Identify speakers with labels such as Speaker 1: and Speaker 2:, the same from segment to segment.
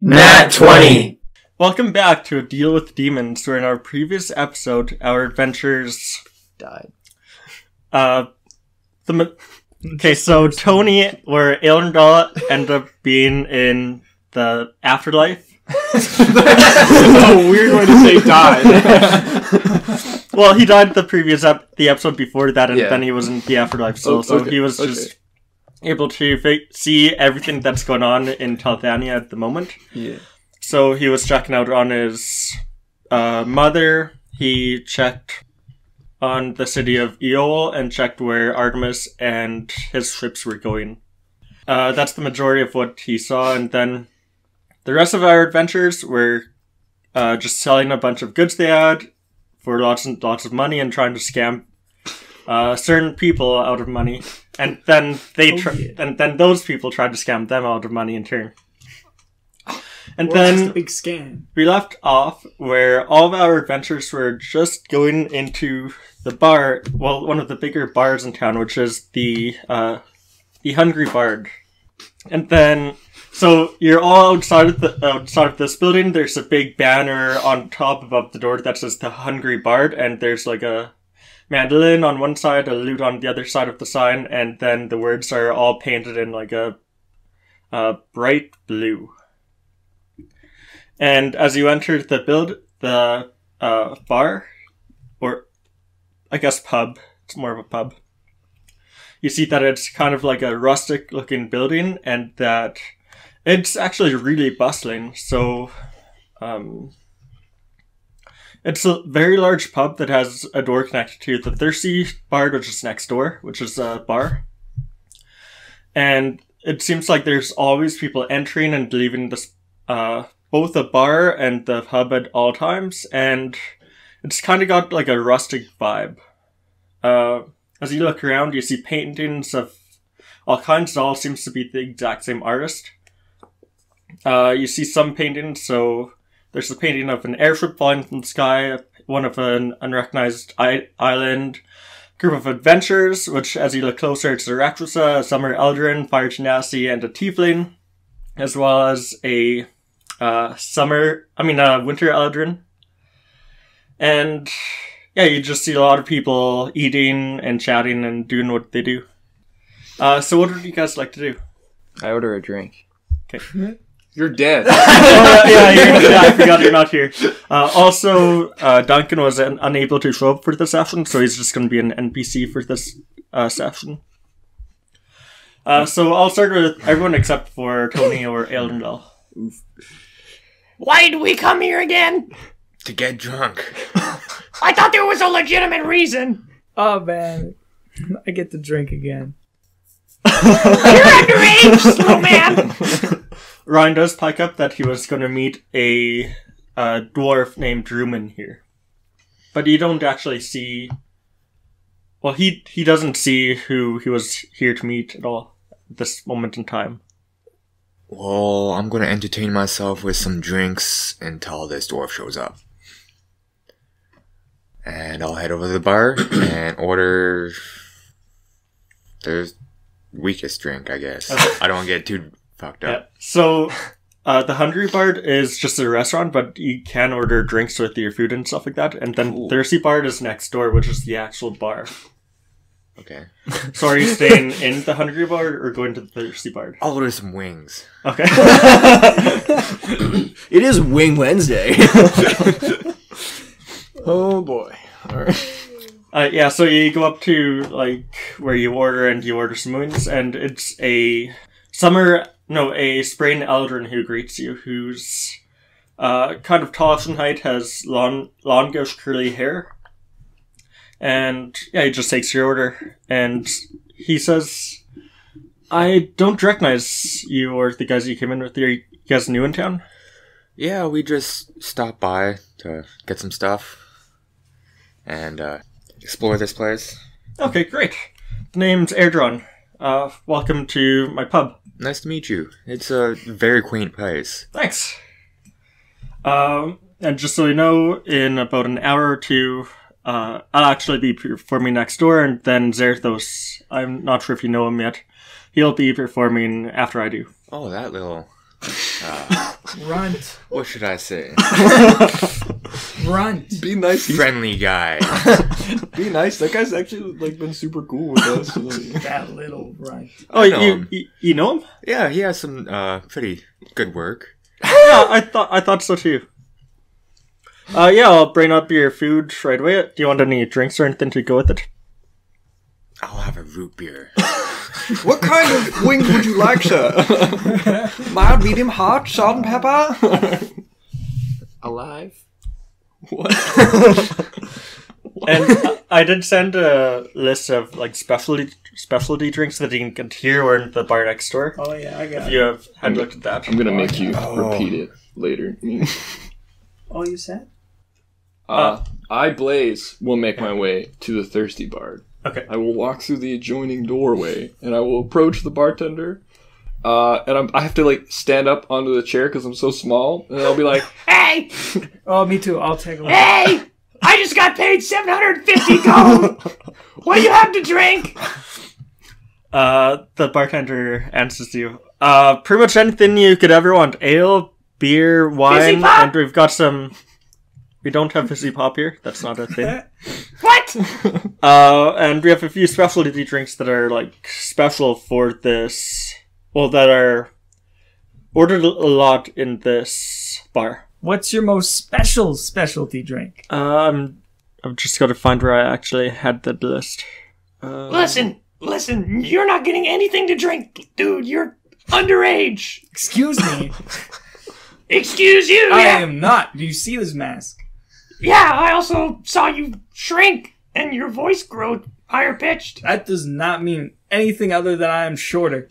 Speaker 1: Nat 20!
Speaker 2: Welcome back to A Deal with Demons, where in our previous episode, our adventures
Speaker 3: died.
Speaker 2: Uh, the ma- okay, so Tony, where Elrondal end up being in the afterlife.
Speaker 3: a weird way to say died.
Speaker 2: well, he died the previous ep- the episode before that, and
Speaker 3: Yeah.
Speaker 2: then he was in the afterlife still.
Speaker 3: Oh,
Speaker 2: so
Speaker 3: okay,
Speaker 2: he was
Speaker 3: okay.
Speaker 2: just able to fi- see everything that's going on in Talthania at the moment.
Speaker 3: yeah.
Speaker 2: So he was checking out on his uh, mother. He checked on the city of Eol and checked where Artemis and his ships were going. Uh, that's the majority of what he saw, and then the rest of our adventures were uh, just selling a bunch of goods they had for lots and lots of money and trying to scam uh, certain people out of money, and then they
Speaker 4: Oh, yeah.
Speaker 2: and then those people tried to scam them out of money in turn. And
Speaker 4: Well,
Speaker 2: then
Speaker 4: big scam.
Speaker 2: we left off where all of our adventures were just going into the bar, well, one of the bigger bars in town, which is the uh, the Hungry Bard. And then, so you're all outside of the outside of this building. There's a big banner on top above the door that says the Hungry Bard, and there's like a mandolin on one side, a lute on the other side of the sign, and then the words are all painted in like a, a bright blue. And as you enter the build, the uh, bar, or I guess pub, it's more of a pub. You see that it's kind of like a rustic looking building, and that it's actually really bustling. So, um, it's a very large pub that has a door connected to the Thirsty Bar, which is next door, which is a bar. And it seems like there's always people entering and leaving this uh, both the bar and the pub at all times, and it's kind of got like a rustic vibe. Uh, as you look around, you see paintings of all kinds. It all seems to be the exact same artist. Uh, you see some paintings, so there's a painting of an airship falling from the sky, one of an unrecognized I- island, group of adventurers, which as you look closer, it's a Rakshasa, a Summer Eladrin, Fire Genasi, and a Tiefling, as well as a uh, summer, I mean, uh, winter Eladrin. And yeah, you just see a lot of people eating and chatting and doing what they do. Uh, so what would you guys like to do?
Speaker 3: I order a drink.
Speaker 2: Okay.
Speaker 3: You're dead.
Speaker 2: oh, yeah, you're, yeah, I forgot you're not here. Uh, also, uh, Duncan was un- unable to show up for the session, so he's just going to be an NPC for this uh, session. Uh, so I'll start with everyone except for Tony or Elendel.
Speaker 5: Why did we come here again?
Speaker 1: To get drunk.
Speaker 5: I thought there was a legitimate reason.
Speaker 4: Oh man, I get to drink again.
Speaker 5: You're underage, slow man.
Speaker 2: Ryan does pike up that he was going to meet a uh, dwarf named Druman here, but you don't actually see. Well, he he doesn't see who he was here to meet at all at this moment in time.
Speaker 1: Well, I'm gonna entertain myself with some drinks until this dwarf shows up. And I'll head over to the bar and order the weakest drink, I guess.
Speaker 2: Okay.
Speaker 1: I don't get too fucked
Speaker 2: Yeah.
Speaker 1: up.
Speaker 2: So, uh, the Hungry Bard is just a restaurant, but you can order drinks with your food and stuff like that. And then
Speaker 1: Cool.
Speaker 2: Thirsty Bard is next door, which is the actual bar.
Speaker 1: Okay.
Speaker 2: So, are you staying in the Hungry Bard or going to the Thirsty Bard?
Speaker 1: I'll order some wings.
Speaker 2: Okay.
Speaker 6: It is Wing Wednesday.
Speaker 3: oh boy. Alright.
Speaker 2: Uh, yeah, so you go up to like where you order and you order some wings, and it's a summer, no, a spring Eladrin who greets you, who's uh, kind of tallish in height, has long, longish curly hair, and yeah, he just takes your order, and he says, "I don't recognize you or the guys you came in with. Are you guys new in town?"
Speaker 1: Yeah, we just stopped by to get some stuff and uh, explore this place.
Speaker 2: Okay, great. The name's Airdron. Uh, welcome to my pub.
Speaker 1: Nice to meet you. It's a very quaint place.
Speaker 2: Thanks. Um, and just so you know, in about an hour or two, uh, I'll actually be performing next door, and then Zerthos, I'm not sure if you know him yet, he'll be performing after I do.
Speaker 1: Oh, that little
Speaker 4: Runt.
Speaker 1: What should I say?
Speaker 4: Runt.
Speaker 3: Be nice.
Speaker 1: Friendly guy.
Speaker 3: Be nice. That guy's actually like been super cool with us.
Speaker 4: That little runt.
Speaker 2: Oh,
Speaker 1: know
Speaker 2: you, you you know him?
Speaker 1: Yeah, he has some uh, pretty good work.
Speaker 2: yeah, I thought I thought so too. Uh, yeah, I'll bring up your food right away. Do you want any drinks or anything to go with it?
Speaker 1: I'll have a root beer.
Speaker 3: what kind of wings would you like, sir? Mild, medium, hot, salt and pepper.
Speaker 6: Alive?
Speaker 3: What?
Speaker 2: And uh, I did send a list of like specialty specialty drinks that you can get here or in the bar next door.
Speaker 4: Oh yeah, I got
Speaker 2: If
Speaker 4: it.
Speaker 2: you have had looked at that.
Speaker 3: I'm gonna make you
Speaker 1: Oh.
Speaker 3: repeat it later.
Speaker 4: All you said?
Speaker 3: Uh, I, Blaze, will make my way to the Thirsty Bard.
Speaker 2: Okay.
Speaker 3: I will walk through the adjoining doorway, and I will approach the bartender. Uh, and I'm, I have to like stand up onto the chair because I'm so small, and I'll be like,
Speaker 5: Hey,
Speaker 4: Oh, me too. I'll take a look.
Speaker 5: hey! I just got paid 750 gold. What do you have to drink?
Speaker 2: Uh, the bartender answers you. Uh, pretty much anything you could ever want: ale, beer, wine, and we've got some. We don't have fizzy pop here. That's not a thing.
Speaker 5: What?
Speaker 2: Uh, and we have a few specialty drinks that are like special for this. Well, that are ordered a lot in this bar.
Speaker 4: What's your most special specialty drink?
Speaker 2: Um, I've just got to find where I actually had that list. Uh,
Speaker 5: Listen, listen, you're not getting anything to drink, dude. You're underage.
Speaker 4: Excuse me.
Speaker 5: Excuse you.
Speaker 4: I
Speaker 5: Yeah,
Speaker 4: am not. Do you see this mask?
Speaker 5: Yeah. I also saw you shrink and your voice grow higher pitched.
Speaker 4: That does not mean anything other than I am shorter.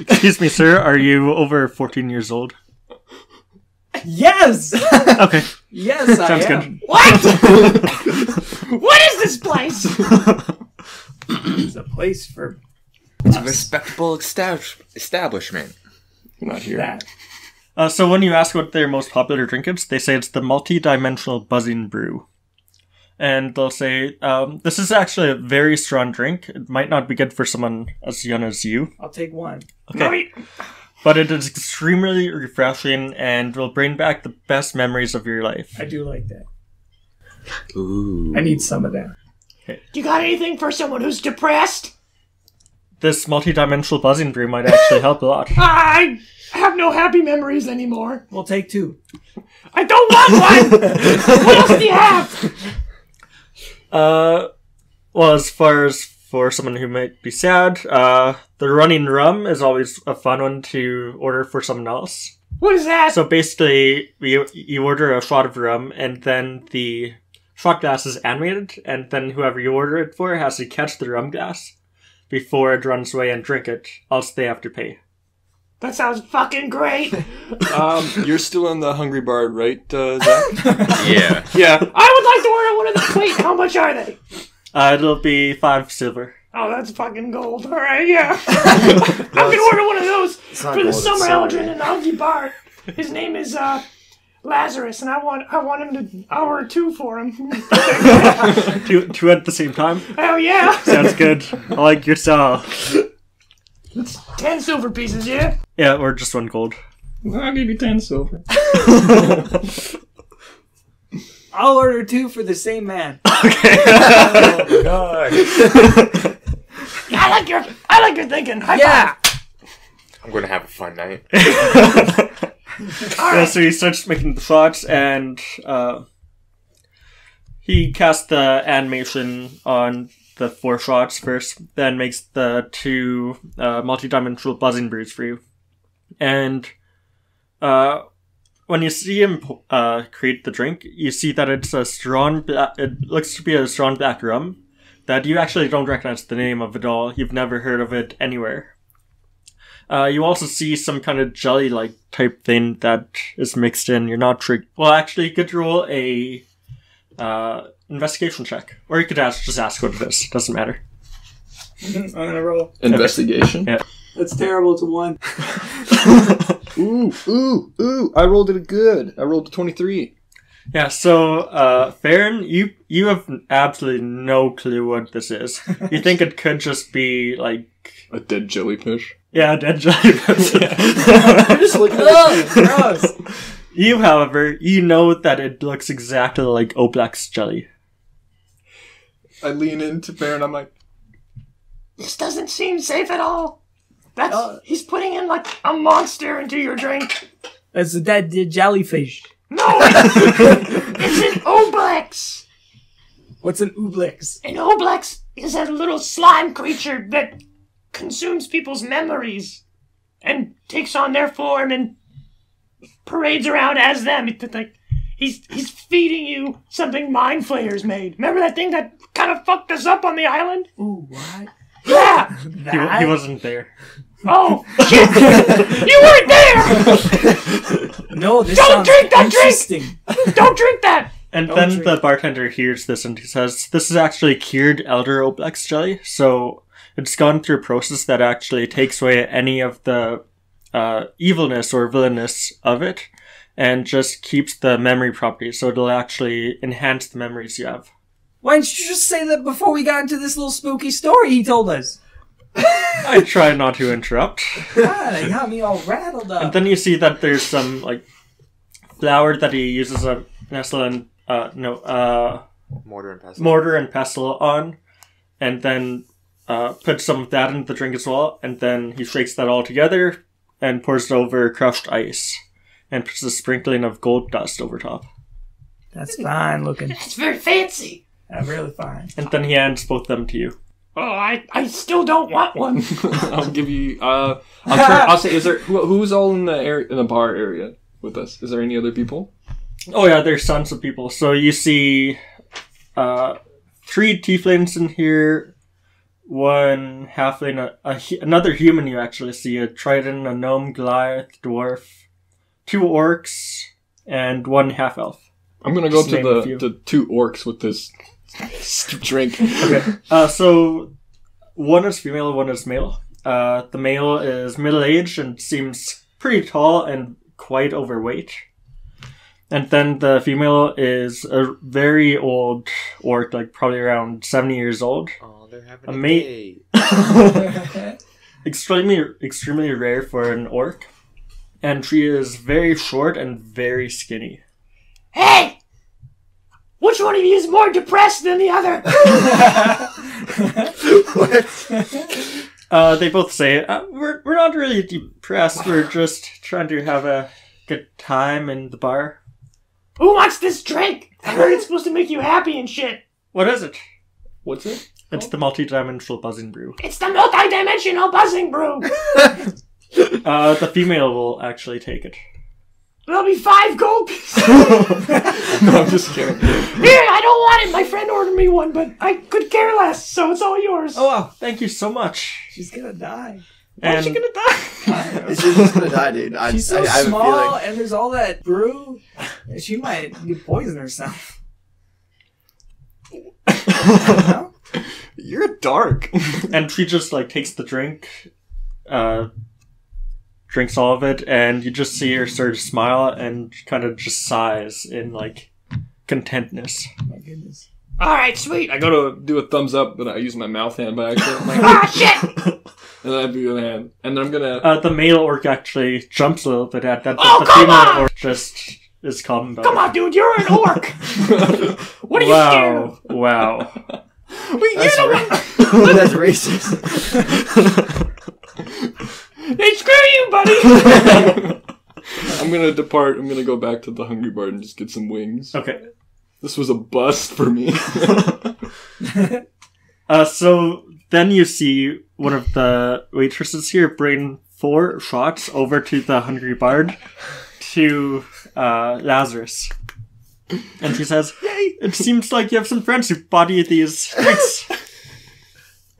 Speaker 2: excuse me, sir. Are you over fourteen years old?
Speaker 4: Yes.
Speaker 2: Okay.
Speaker 4: Yes, I
Speaker 2: Sounds good.
Speaker 4: am.
Speaker 5: What? what is this place?
Speaker 4: It's a place for
Speaker 1: It's a respectable estab- establishment.
Speaker 3: "I'm not here."
Speaker 4: that.
Speaker 2: Uh, so when you ask what their most popular drink is, they say it's the multi-dimensional buzzing brew. And they'll say, um, this is actually a very strong drink. It might not be good for someone as young as you,
Speaker 4: I'll take one.
Speaker 5: No,
Speaker 2: but it is extremely refreshing and will bring back the best memories of your life.
Speaker 4: I do like that.
Speaker 1: Ooh.
Speaker 4: I need some of that.
Speaker 5: Do you got anything for someone who's depressed?
Speaker 2: This multi-dimensional buzzing brew might actually help a lot.
Speaker 5: I have no happy memories anymore.
Speaker 4: We'll take two.
Speaker 5: I don't want one. what else do you have?
Speaker 2: Uh, well, as far as for someone who might be sad, uh, the running rum is always a fun one to order for someone else.
Speaker 5: What is that?
Speaker 2: So basically, you you order a shot of rum, and then the shot glass is animated, and then whoever you order it for has to catch the rum glass before it runs away and drink it, else they have to pay.
Speaker 5: That sounds fucking great.
Speaker 3: Um, you're still in the Hungry Bard, right, uh, Zach?
Speaker 1: Yeah.
Speaker 3: yeah.
Speaker 5: I would like to order one of the. Wait, how much are they?
Speaker 2: Uh, it'll be five silver.
Speaker 5: Oh, that's fucking gold. All right, yeah. I'm gonna order one of those for the
Speaker 6: gold,
Speaker 5: summer
Speaker 6: silver.
Speaker 5: Eladrin in the Huggy Bar. His name is uh Lazarus, and I want I want him to I order two for him.
Speaker 2: Two, two at the same time.
Speaker 5: Hell yeah!
Speaker 2: Sounds good. I like your style.
Speaker 5: Ten silver pieces, yeah.
Speaker 2: Yeah, or just one gold.
Speaker 3: I'll give you ten silver.
Speaker 4: I'll order two for the same man. Okay. oh, God.
Speaker 5: I like your I like your thinking. High
Speaker 4: Yeah.
Speaker 5: five.
Speaker 1: I'm gonna have a fun night.
Speaker 2: Yeah, so he starts making the shots, and uh, he casts the animation on the four shots first, then makes the two uh, multi-dimensional buzzing brews for you. And uh, when you see him uh, create the drink, you see that it's a strong. It looks to be a strong black rum that you actually don't recognize the name of at all. You've never heard of it anywhere. Uh, you also see some kind of jelly-like type thing that is mixed in. You're not tricked. Well, actually, you could roll a uh, investigation check, or you could ask, just ask what it is. Doesn't matter.
Speaker 4: I'm gonna roll.
Speaker 3: Investigation.
Speaker 2: Yeah.
Speaker 4: That's terrible. It's a one.
Speaker 3: Ooh, ooh, ooh! I rolled it good. I rolled a twenty-three.
Speaker 2: Yeah. So, uh, Farron, you you have absolutely no clue what this is. you think it could just be like
Speaker 3: A dead jellyfish.
Speaker 2: Yeah, a dead jellyfish.
Speaker 4: Just looking at it. gross.
Speaker 2: You, however, you know that it looks exactly like Oblex jelly.
Speaker 3: I lean into Bear and I'm like,
Speaker 5: This doesn't seem safe at all. That's
Speaker 4: Uh.
Speaker 5: he's putting in like a monster into your drink.
Speaker 4: That's a dead, dead jellyfish.
Speaker 5: No, it's an Oblex.
Speaker 4: What's an ooblex?
Speaker 5: An Oblex is a little slime creature that consumes people's memories and takes on their form and parades around as them. It's like he's he's feeding you something Mind Flayers made. Remember that thing that kind of fucked us up on the island?
Speaker 4: Ooh, what?
Speaker 5: Yeah.
Speaker 2: He,
Speaker 4: That?
Speaker 2: he wasn't there.
Speaker 5: Oh shit! you weren't there.
Speaker 4: no, this
Speaker 5: Don't drink that drink! Don't drink that.
Speaker 2: And
Speaker 4: Don't
Speaker 2: then
Speaker 4: drink.
Speaker 2: the bartender hears this and he says, This is actually cured elder Oblex jelly. So it's gone through a process that actually takes away any of the uh, evilness or villainous of it and just keeps the memory property. So it'll actually enhance the memories you have.
Speaker 4: Why didn't you just say that before we got into this little spooky story he told us?
Speaker 2: I try not to interrupt.
Speaker 4: God, it got me all rattled up.
Speaker 2: And then you see that there's some like flour that he uses a nestle and uh no uh
Speaker 1: Mortar and pestle.
Speaker 2: mortar and pestle on, and then uh puts some of that into the drink as well, and then he shakes that all together and pours it over crushed ice and puts a sprinkling of gold dust over top.
Speaker 4: That's fine looking.
Speaker 5: It's very fancy.
Speaker 4: Uh, really fine.
Speaker 2: And then he hands both them to you.
Speaker 5: Oh, I I still don't want one.
Speaker 3: I'll give you. Uh, I'll, turn, I'll say, is there who, who's all in the area in the bar area with us? Is there any other people?
Speaker 2: Oh yeah, there's tons of people. So you see uh three tieflings in here, one halfling, a, a, another human you actually see, a triton, a gnome, Goliath, dwarf, two orcs, and one half elf.
Speaker 3: I'm gonna go
Speaker 2: Just
Speaker 3: to the the two orcs with this drink. okay.
Speaker 2: Uh, so one is female, one is male. Uh, the male is middle aged and seems pretty tall and quite overweight. And then the female is a very old orc, like probably around 70 years old.
Speaker 1: Oh, they're having
Speaker 2: A
Speaker 1: a,
Speaker 2: mate-
Speaker 1: day.
Speaker 2: extremely, extremely rare for an orc. And she is very short and very skinny.
Speaker 5: hey, which one of you is more depressed than the other?
Speaker 2: Uh, they both say, uh, we're, we're not really depressed, we're just trying to have a good time in the bar.
Speaker 5: Who wants this drink? I heard it's supposed to make you happy and shit.
Speaker 2: What is it?
Speaker 3: What's it?
Speaker 2: It's the multi-dimensional buzzing brew.
Speaker 5: It's the multi-dimensional buzzing brew.
Speaker 2: Uh, the female will actually take it.
Speaker 5: There'll be five gold pieces.
Speaker 3: No, I'm just kidding.
Speaker 5: Here, I don't want it. My friend ordered me one, but I could care less, so it's all yours.
Speaker 2: Oh, wow, thank you so much.
Speaker 4: She's gonna die.
Speaker 2: Why And
Speaker 5: She's gonna die.
Speaker 6: She's just gonna die, dude. I,
Speaker 4: She's so
Speaker 6: I, I have
Speaker 4: small,
Speaker 6: a feeling.
Speaker 4: and there's all that brew. She might poison herself. No?
Speaker 3: You're dark.
Speaker 2: and she just like takes the drink, uh, drinks all of it, and you just see her sort of smile and kind of just sighs in like contentness.
Speaker 4: My goodness.
Speaker 5: all right, sweet.
Speaker 3: I go to do a thumbs up, but I use my mouth hand by accident. I'm like,
Speaker 5: Ah, shit.
Speaker 3: and then I do the hand, and then I'm gonna.
Speaker 2: Uh, the male orc actually jumps a little bit at that,
Speaker 5: Oh,
Speaker 2: the
Speaker 5: come
Speaker 2: female
Speaker 5: on!
Speaker 2: orc just is calm about
Speaker 5: Come
Speaker 2: it.
Speaker 5: on, dude. You're an orc. What are you scared of?
Speaker 2: Wow, wow.
Speaker 5: We, you
Speaker 6: That's,
Speaker 5: know,
Speaker 6: ra- that's racist.
Speaker 5: hey, screw you, buddy.
Speaker 3: I'm gonna depart. I'm gonna go back to the Hungry Bar and just get some wings.
Speaker 2: Okay.
Speaker 3: This was a bust for me.
Speaker 2: Uh, so then you see one of the waitresses here bring four shots over to the hungry bard to uh, Lazarus. And she says, Yay, it seems like you have some friends who bought you these drinks.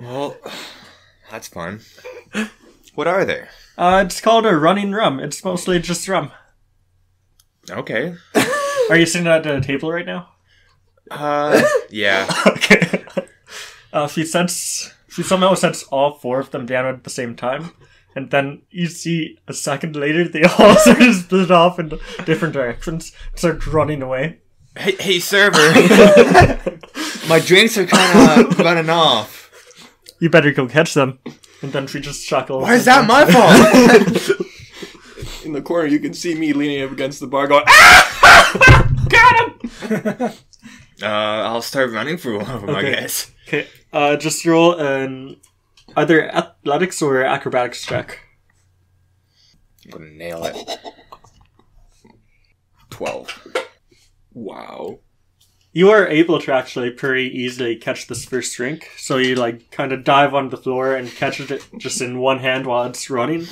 Speaker 1: Well, that's fun. What are they?
Speaker 2: Uh, it's called a running rum. It's mostly just rum.
Speaker 1: Okay.
Speaker 2: Are you sitting at a table right now?
Speaker 1: Uh, yeah.
Speaker 2: okay. Uh, she sets, she somehow sets all four of them down at the same time. And then you see a second later, they all sort of split off in different directions, start running away.
Speaker 1: Hey, hey, server. My drinks are kind of running off.
Speaker 2: You better go catch them. And then she just chuckles.
Speaker 1: Why is that my fault?
Speaker 3: In the corner, you can see me leaning up against the bar, going, "Ah!"
Speaker 1: got uh, I'll start running for one of them,
Speaker 2: Okay.
Speaker 1: I guess.
Speaker 2: Okay, uh, just roll an either athletics or acrobatics check.
Speaker 1: I'm gonna nail it. Twelve.
Speaker 3: "Wow."
Speaker 2: You are able to actually pretty easily catch this first drink, so you like kind of dive on the floor and catch it just in one hand while it's running.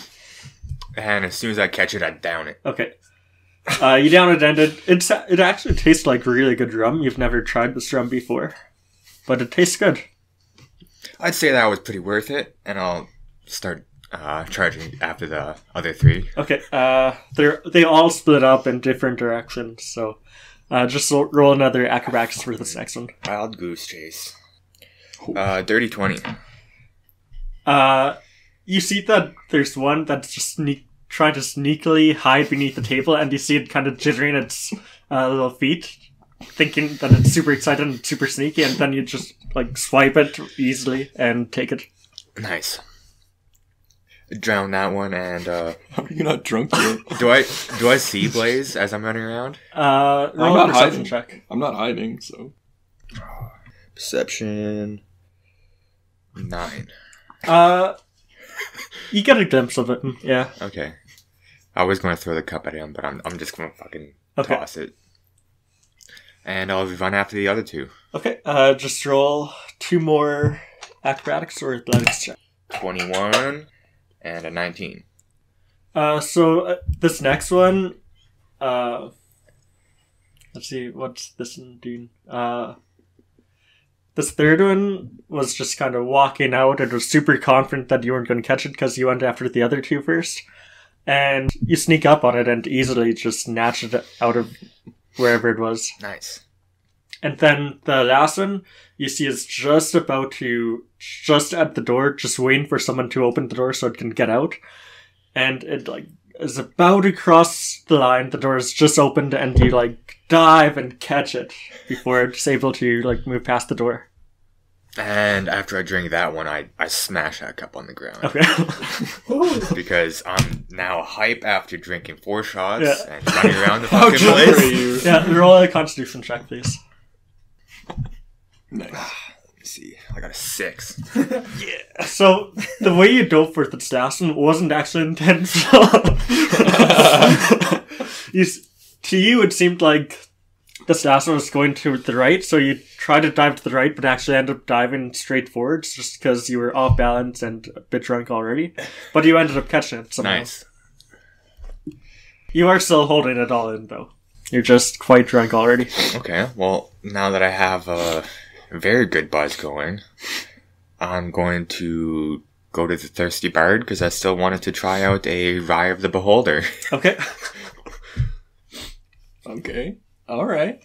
Speaker 1: And as soon as I catch it, I down it.
Speaker 2: Okay. Uh, you down it and it, it's, it actually tastes like really good rum. You've never tried this rum before, but it tastes good.
Speaker 1: I'd say that was pretty worth it, and I'll start uh, charging after the other three.
Speaker 2: Okay, uh, they they all split up in different directions, so uh, just roll another acrobatics for this next one.
Speaker 1: Wild goose chase. Uh, dirty twenty.
Speaker 2: Uh, you see that there's one that's just sneak trying to sneakily hide beneath the table, and you see it kind of jittering its uh, little feet, thinking that it's super exciting and super sneaky, and then you just like swipe it easily and take it.
Speaker 1: Nice. Drown that one, and uh,
Speaker 3: How are you not drunk yet?
Speaker 1: do I do I see Blaze as I'm running around?
Speaker 2: Uh, roll
Speaker 3: not
Speaker 2: perception
Speaker 3: hiding.
Speaker 2: check.
Speaker 3: I'm not hiding, so.
Speaker 1: Perception nine.
Speaker 2: Uh, you get a glimpse of it. mm, Yeah.
Speaker 1: Okay. I was gonna throw the cup at him, but I'm I'm just gonna fucking
Speaker 2: Okay.
Speaker 1: toss it. And I'll run after the other two.
Speaker 2: Okay. Uh, just roll two more acrobatics or athletics check.
Speaker 1: Twenty one and a nineteen.
Speaker 2: Uh, so uh, this next one, uh, let's see, what's this one doing? Uh, this third one was just kind of walking out and was super confident that you weren't going to catch it because you went after the other two first. And you sneak up on it and easily just snatch it out of wherever it was.
Speaker 1: Nice.
Speaker 2: And then the last one, you see is just about to, just at the door, just waiting for someone to open the door so it can get out. And it like is about to cross the line. The door is just opened, and you like dive and catch it before it's able to like move past the door.
Speaker 1: And after I drink that one, I, I smash that cup on the ground.
Speaker 2: Okay.
Speaker 1: Because I'm now hype after drinking four shots
Speaker 2: Yeah.
Speaker 1: and running around the
Speaker 3: How
Speaker 1: fucking
Speaker 3: drunk are
Speaker 1: place.
Speaker 3: you?
Speaker 2: yeah, roll a Constitution check, please.
Speaker 3: Nice.
Speaker 1: Ah, let me see. I got a six. yeah.
Speaker 2: So the way you dove for the assassin wasn't actually intentional. you, to you, it seemed like the assassin was going to the right, so you tried to dive to the right, but actually ended up diving straight forwards just because you were off balance and a bit drunk already. But you ended up catching it somehow.
Speaker 1: Nice.
Speaker 2: You are still holding it all in, though. You're just quite drunk already.
Speaker 1: Okay, well, now that I have a very good buzz going, I'm going to go to the Thirsty Bard because I still wanted to try out a Rye of the Beholder.
Speaker 2: Okay.
Speaker 3: Okay. All right.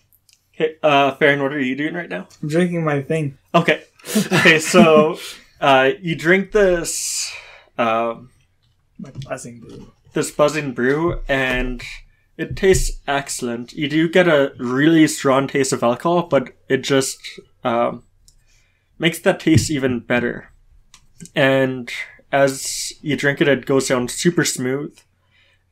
Speaker 2: Okay, uh, Farron, what are you doing right now?
Speaker 4: I'm drinking my thing.
Speaker 2: Okay. Okay, so uh, you drink this um,
Speaker 4: My blessing brew.
Speaker 2: this buzzing brew, and it tastes excellent. You do get a really strong taste of alcohol, but it just um, makes that taste even better. And as you drink it, it goes down super smooth,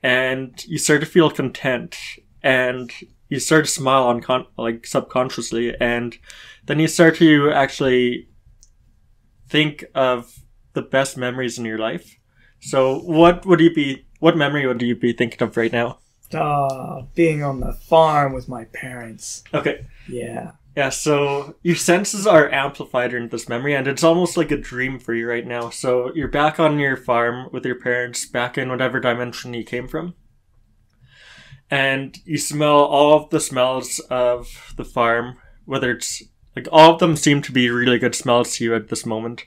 Speaker 2: and you start to feel content, and you start to smile uncon- like subconsciously, and then you start to actually think of the best memories in your life. So, what would you be? What memory would you be thinking of right now?
Speaker 4: Uh, being on the farm with my parents.
Speaker 2: Okay,
Speaker 4: Yeah.
Speaker 2: yeah. So your senses are amplified in this memory, and it's almost like a dream for you right now. So you're back on your farm with your parents, back in whatever dimension you came from, and you smell all of the smells of the farm. Whether it's like all of them seem to be really good smells to you at this moment.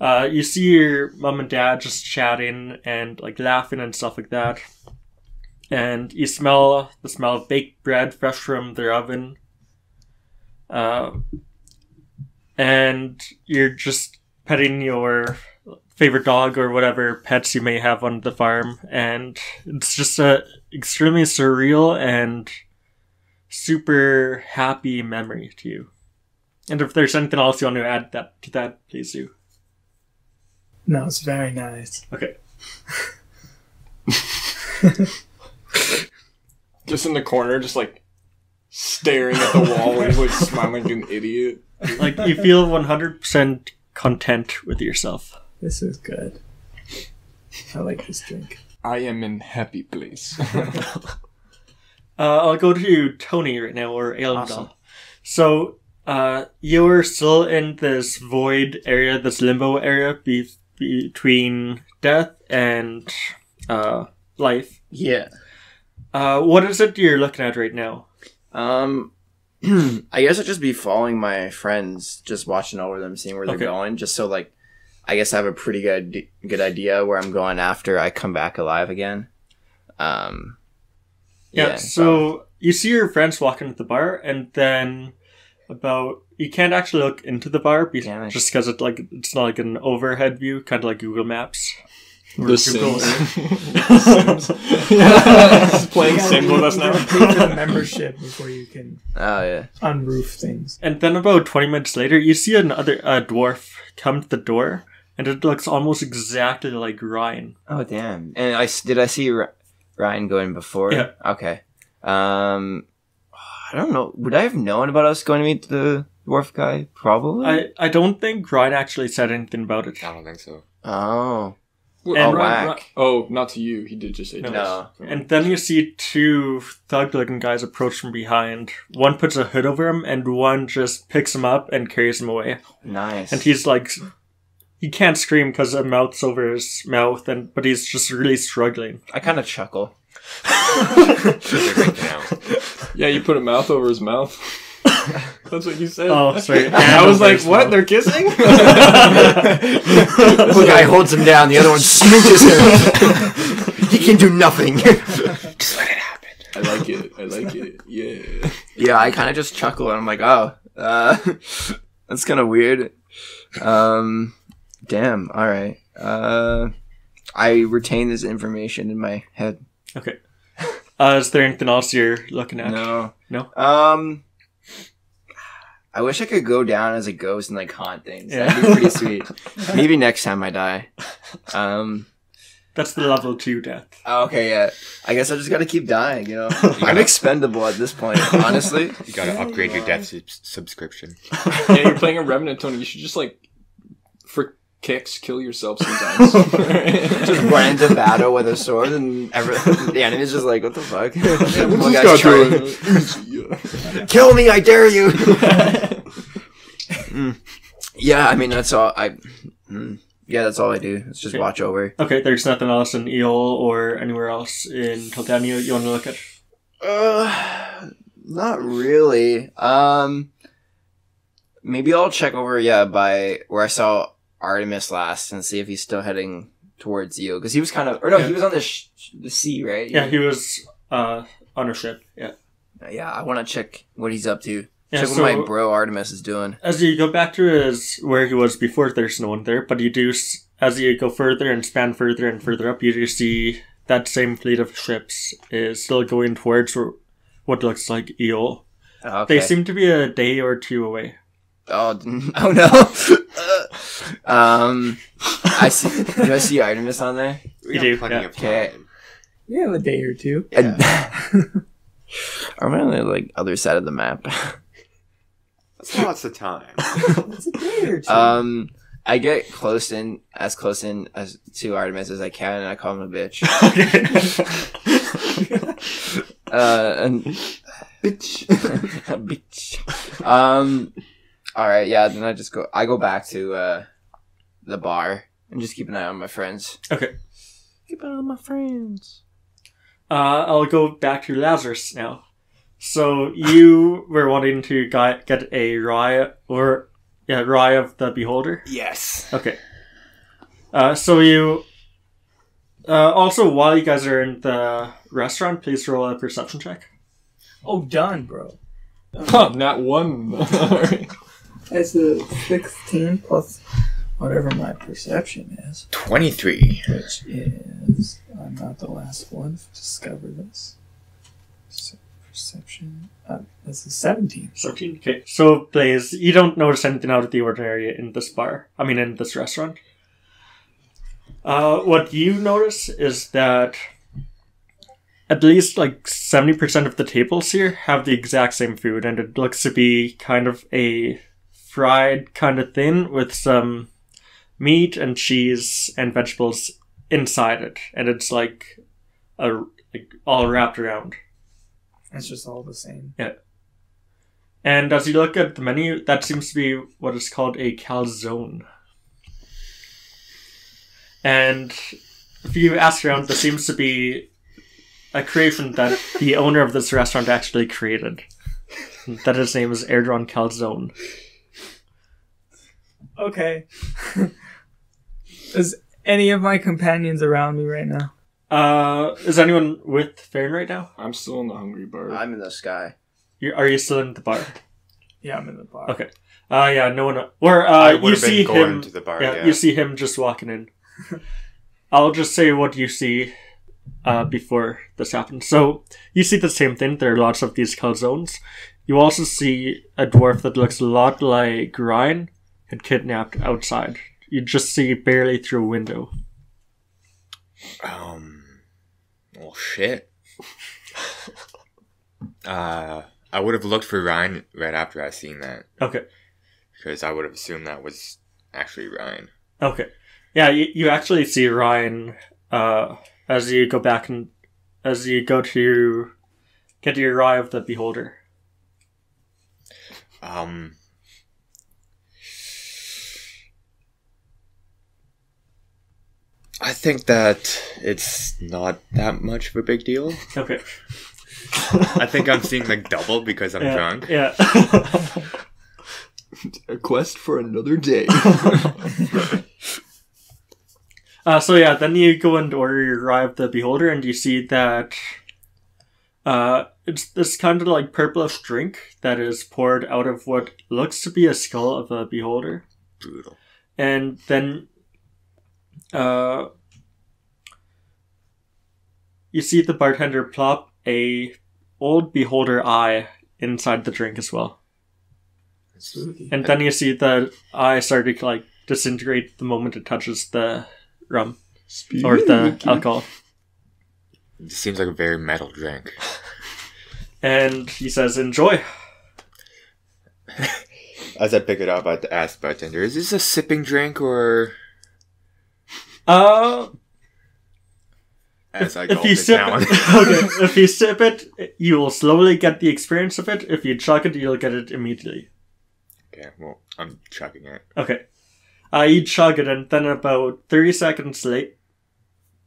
Speaker 2: Uh, you see your mom and dad just chatting and like laughing and stuff like that. And you smell the smell of baked bread fresh from their oven. Uh, and you're just petting your favorite dog or whatever pets you may have on the farm. And it's just a extremely surreal and super happy memory to you. And if there's anything else you want to add that to that, please do.
Speaker 4: No, it's very nice.
Speaker 2: Okay.
Speaker 3: Just in the corner, just like staring at the wall and like smiling like an idiot.
Speaker 2: Like you feel 100% content with yourself.
Speaker 4: This is good. I like this drink.
Speaker 3: I am in happy place.
Speaker 2: Uh, I'll go to Tony right now, or Elendal.
Speaker 6: Awesome.
Speaker 2: So, uh, you're still in this void area, this limbo area be- between death and uh, life.
Speaker 6: Yeah.
Speaker 2: Uh, what is it you're looking at right now?
Speaker 6: Um, I guess I'd just be following my friends, just watching over them, seeing where they're
Speaker 2: Okay.
Speaker 6: going, just so like, I guess I have a pretty good good idea where I'm going after I come back alive again. Um,
Speaker 2: Yeah,
Speaker 6: Yeah,
Speaker 2: so you see your friends walking to the bar, and then about you can't actually look into the bar be- just because it like it's not like an overhead view, kind of like Google Maps.
Speaker 3: the
Speaker 2: Google
Speaker 3: Sims.
Speaker 2: Earth.
Speaker 3: Sims. Just playing
Speaker 4: You
Speaker 3: Sims with us now.
Speaker 4: pay for the membership before you can
Speaker 6: oh yeah,
Speaker 4: unroof things.
Speaker 2: And then about twenty minutes later, you see another uh, dwarf come to the door, and it looks almost exactly like Ryan.
Speaker 6: oh damn. And I s- did I see Ryan going before?
Speaker 2: Yeah.
Speaker 6: Okay. Um, I don't know. Would I have known about us going to meet the dwarf guy? Probably.
Speaker 2: I, I don't think Ryan actually said anything about it.
Speaker 1: I don't think so.
Speaker 6: oh.
Speaker 3: Well,
Speaker 2: And
Speaker 3: oh,
Speaker 6: whack.
Speaker 3: Ry- oh, not to you. He did just say
Speaker 2: No.
Speaker 3: to
Speaker 6: No.
Speaker 2: And then you see two thug-looking guys approach from behind. One puts a hood over him, and one just picks him up and carries him away.
Speaker 6: Nice.
Speaker 2: And he's like, he can't scream because a mouth's over his mouth, and but he's just really struggling.
Speaker 6: I kind of chuckle.
Speaker 1: They're making out.
Speaker 3: Yeah, you put a mouth over his mouth. That's what you said.
Speaker 2: Oh, sorry.
Speaker 3: I was like, what?
Speaker 2: mouth.
Speaker 3: They're kissing?
Speaker 6: One guy holds him down, the other one smooches him. he can do nothing.
Speaker 1: Just let it happen.
Speaker 3: I like it. I like it. Yeah.
Speaker 6: yeah, I kind of just chuckle and I'm like, oh, uh, that's kind of weird. Um, damn. All right. Uh, I retain this information in my head.
Speaker 2: Okay. Uh, is there anything else you're looking at?
Speaker 6: No.
Speaker 2: No?
Speaker 6: Um. I wish I could go down as a ghost and like haunt things.
Speaker 2: Yeah.
Speaker 6: That'd be pretty sweet. Maybe next time I die. Um.
Speaker 2: That's the level two death.
Speaker 6: oh, Okay, yeah. I guess I just gotta keep dying. You know, I'm expendable at this point. Honestly.
Speaker 1: You gotta upgrade your death sub- subscription.
Speaker 3: Yeah, you're playing a Revenant, Tony. You should just like, for kicks, kill yourself sometimes.
Speaker 6: Just run into battle with a sword, and every, the enemy's just like, "What the fuck?" One
Speaker 3: This
Speaker 6: guy's
Speaker 3: guy doing?
Speaker 6: Kill me, I dare you. Mm. Yeah, I mean that's all. I mm. yeah, that's all I do. It's just
Speaker 2: Okay.
Speaker 6: watch over.
Speaker 2: Okay, there's nothing else in Eol or anywhere else in Toltania you want to look at?
Speaker 6: Uh, not really. Um, maybe I'll check over. Yeah, by where I saw Artemis last and see if he's still heading towards you because he was kind of or no,
Speaker 2: Yeah.
Speaker 6: he was on the sh- the sea, right?
Speaker 2: Yeah, he was uh, on a ship. Yeah.
Speaker 6: yeah. I want to check what he's up to.
Speaker 2: Yeah,
Speaker 6: check
Speaker 2: so-
Speaker 6: what my bro Artemis is doing.
Speaker 2: As you go back to his where he was before, there's no one there. But you do, as you go further and span further and further up, you do see that same fleet of ships is still going towards what looks like Eol.
Speaker 6: Okay.
Speaker 2: They seem to be a day or two away.
Speaker 6: Oh, oh no. um, I see. Do I see Artemis on there?
Speaker 1: We
Speaker 2: You
Speaker 1: have
Speaker 2: do,
Speaker 1: plenty
Speaker 2: yeah.
Speaker 1: of
Speaker 6: Okay.
Speaker 1: time.
Speaker 4: We have a day or two.
Speaker 6: I'm on the like other side of the map.
Speaker 1: That's lots of time.
Speaker 4: It's a day or two.
Speaker 6: um, I get close in as close in as to Artemis as I can, and I call him a bitch. uh, and bitch, bitch. Um, all right, yeah. Then I just go. I go back to uh the bar and just keep an eye on my friends.
Speaker 2: Okay.
Speaker 6: Keep an eye on my friends.
Speaker 2: Uh, I'll go back to Lazarus now. So you were wanting to get a Rye or yeah Rye of the Beholder.
Speaker 6: Yes.
Speaker 2: Okay. Uh, so you. Uh, also, while you guys are in the restaurant, please roll a perception check.
Speaker 4: oh, done, bro.
Speaker 3: Huh, not one. Alright.
Speaker 4: That's a 16 plus whatever my perception is,
Speaker 1: 23.
Speaker 4: which is. I'm not the last one to discover this. So, perception. Uh, that's a 17.
Speaker 2: 17. Okay. So, Blaze, you don't notice anything out of the ordinary in this bar. I mean, in this restaurant. Uh, what you notice is that at least like 70% of the tables here have the exact same food, and it looks to be kind of a fried kind of thin with some meat and cheese and vegetables inside it, and it's like a like all wrapped around.
Speaker 4: It's just all the same. Yeah.
Speaker 2: And as you look at the menu, that seems to be what is called a calzone. And if you ask around, there seems to be a creation that the owner of this restaurant actually created. That his name is Airdron Calzone.
Speaker 4: Okay. Is any of my companions around me right now?
Speaker 2: Uh, is anyone with Farron right now?
Speaker 3: I'm still in the hungry bar.
Speaker 6: I'm in the sky.
Speaker 2: You, are you still in the bar?
Speaker 4: Yeah, I'm in the bar.
Speaker 2: Okay. Uh, yeah, no one. Or
Speaker 1: I
Speaker 2: uh,
Speaker 1: would
Speaker 2: you
Speaker 1: have been
Speaker 2: see him.
Speaker 1: to the bar.
Speaker 2: yeah,
Speaker 1: Yeah,
Speaker 2: you see him just walking in. I'll just say what you see uh, before this happens. So you see the same thing. There are lots of these calzones. You also see a dwarf that looks a lot like Ryan had kidnapped outside. You just see barely through a window.
Speaker 1: Um. Well, shit. uh, I would have looked for Ryan right after I seen that
Speaker 2: Okay.
Speaker 1: because I would have assumed that was actually Ryan.
Speaker 2: Okay. Yeah, you, you actually see Ryan uh, as you go back and as you go to get to your eye of the beholder.
Speaker 1: Um. I think that it's not that much of a big deal.
Speaker 2: Okay.
Speaker 1: I think I'm seeing like double because I'm
Speaker 2: yeah,
Speaker 1: drunk.
Speaker 2: Yeah.
Speaker 3: A quest for another day.
Speaker 2: uh, so yeah, then you go and order your Eye of the Beholder, and you see that uh, it's this kind of like purplish drink that is poured out of what looks to be a skull of a beholder.
Speaker 1: Brutal.
Speaker 2: and then uh, you see the bartender plop a old beholder eye inside the drink as well,
Speaker 4: Spooky.
Speaker 2: and then you see the eye start to like disintegrate the moment it touches the rum or the alcohol,
Speaker 1: It seems like a very metal drink.
Speaker 2: and he says, "Enjoy."
Speaker 1: As I pick it up, I ask the bartender, "Is this a sipping drink or?"
Speaker 2: Uh,
Speaker 1: As I
Speaker 2: if you
Speaker 1: it
Speaker 2: sip it, okay, if you sip it, you will slowly get the experience of it. If you chug it, you'll get it immediately.
Speaker 1: okay, well, I'm chugging it.
Speaker 2: Okay. Uh, you chug it, and then about 30 seconds late,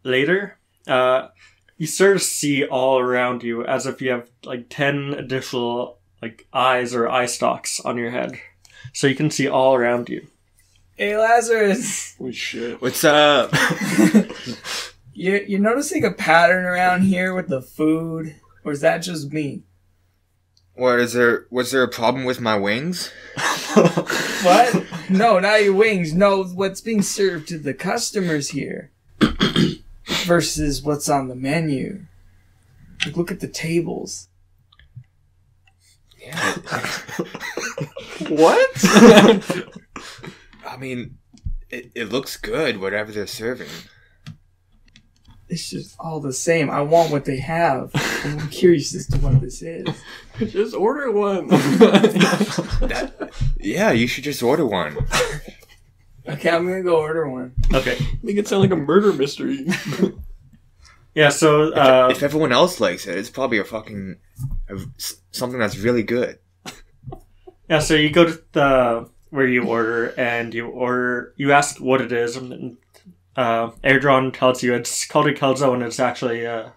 Speaker 2: later, uh, you sort of see all around you as if you have like 10 additional like eyes or eye stalks on your head. So you can see all around you.
Speaker 4: Hey, Lazarus.
Speaker 3: Holy shit.
Speaker 1: What's up?
Speaker 4: You you're noticing a pattern around here with the food, or is that just me?
Speaker 1: What is there? Was there a problem with my wings?
Speaker 4: What? no, not your wings. No, what's being served to the customers here versus what's on the menu. Like, look at the tables.
Speaker 1: Yeah.
Speaker 3: What?
Speaker 1: I mean, it, it looks good, whatever they're serving.
Speaker 4: It's just all the same. I want what they have. I'm curious as to what this is.
Speaker 3: Just order one.
Speaker 1: That, yeah, you should just order one.
Speaker 4: Okay, I'm gonna go order one.
Speaker 2: Okay.
Speaker 3: Make it sound like a murder mystery.
Speaker 2: Yeah, so, uh,
Speaker 1: if everyone else likes it, it's probably a fucking a, something that's really good.
Speaker 2: yeah, so you go to the, where you order, and you order, you ask what it is, and uh, Airdron tells you it's called a calzone. And it's actually a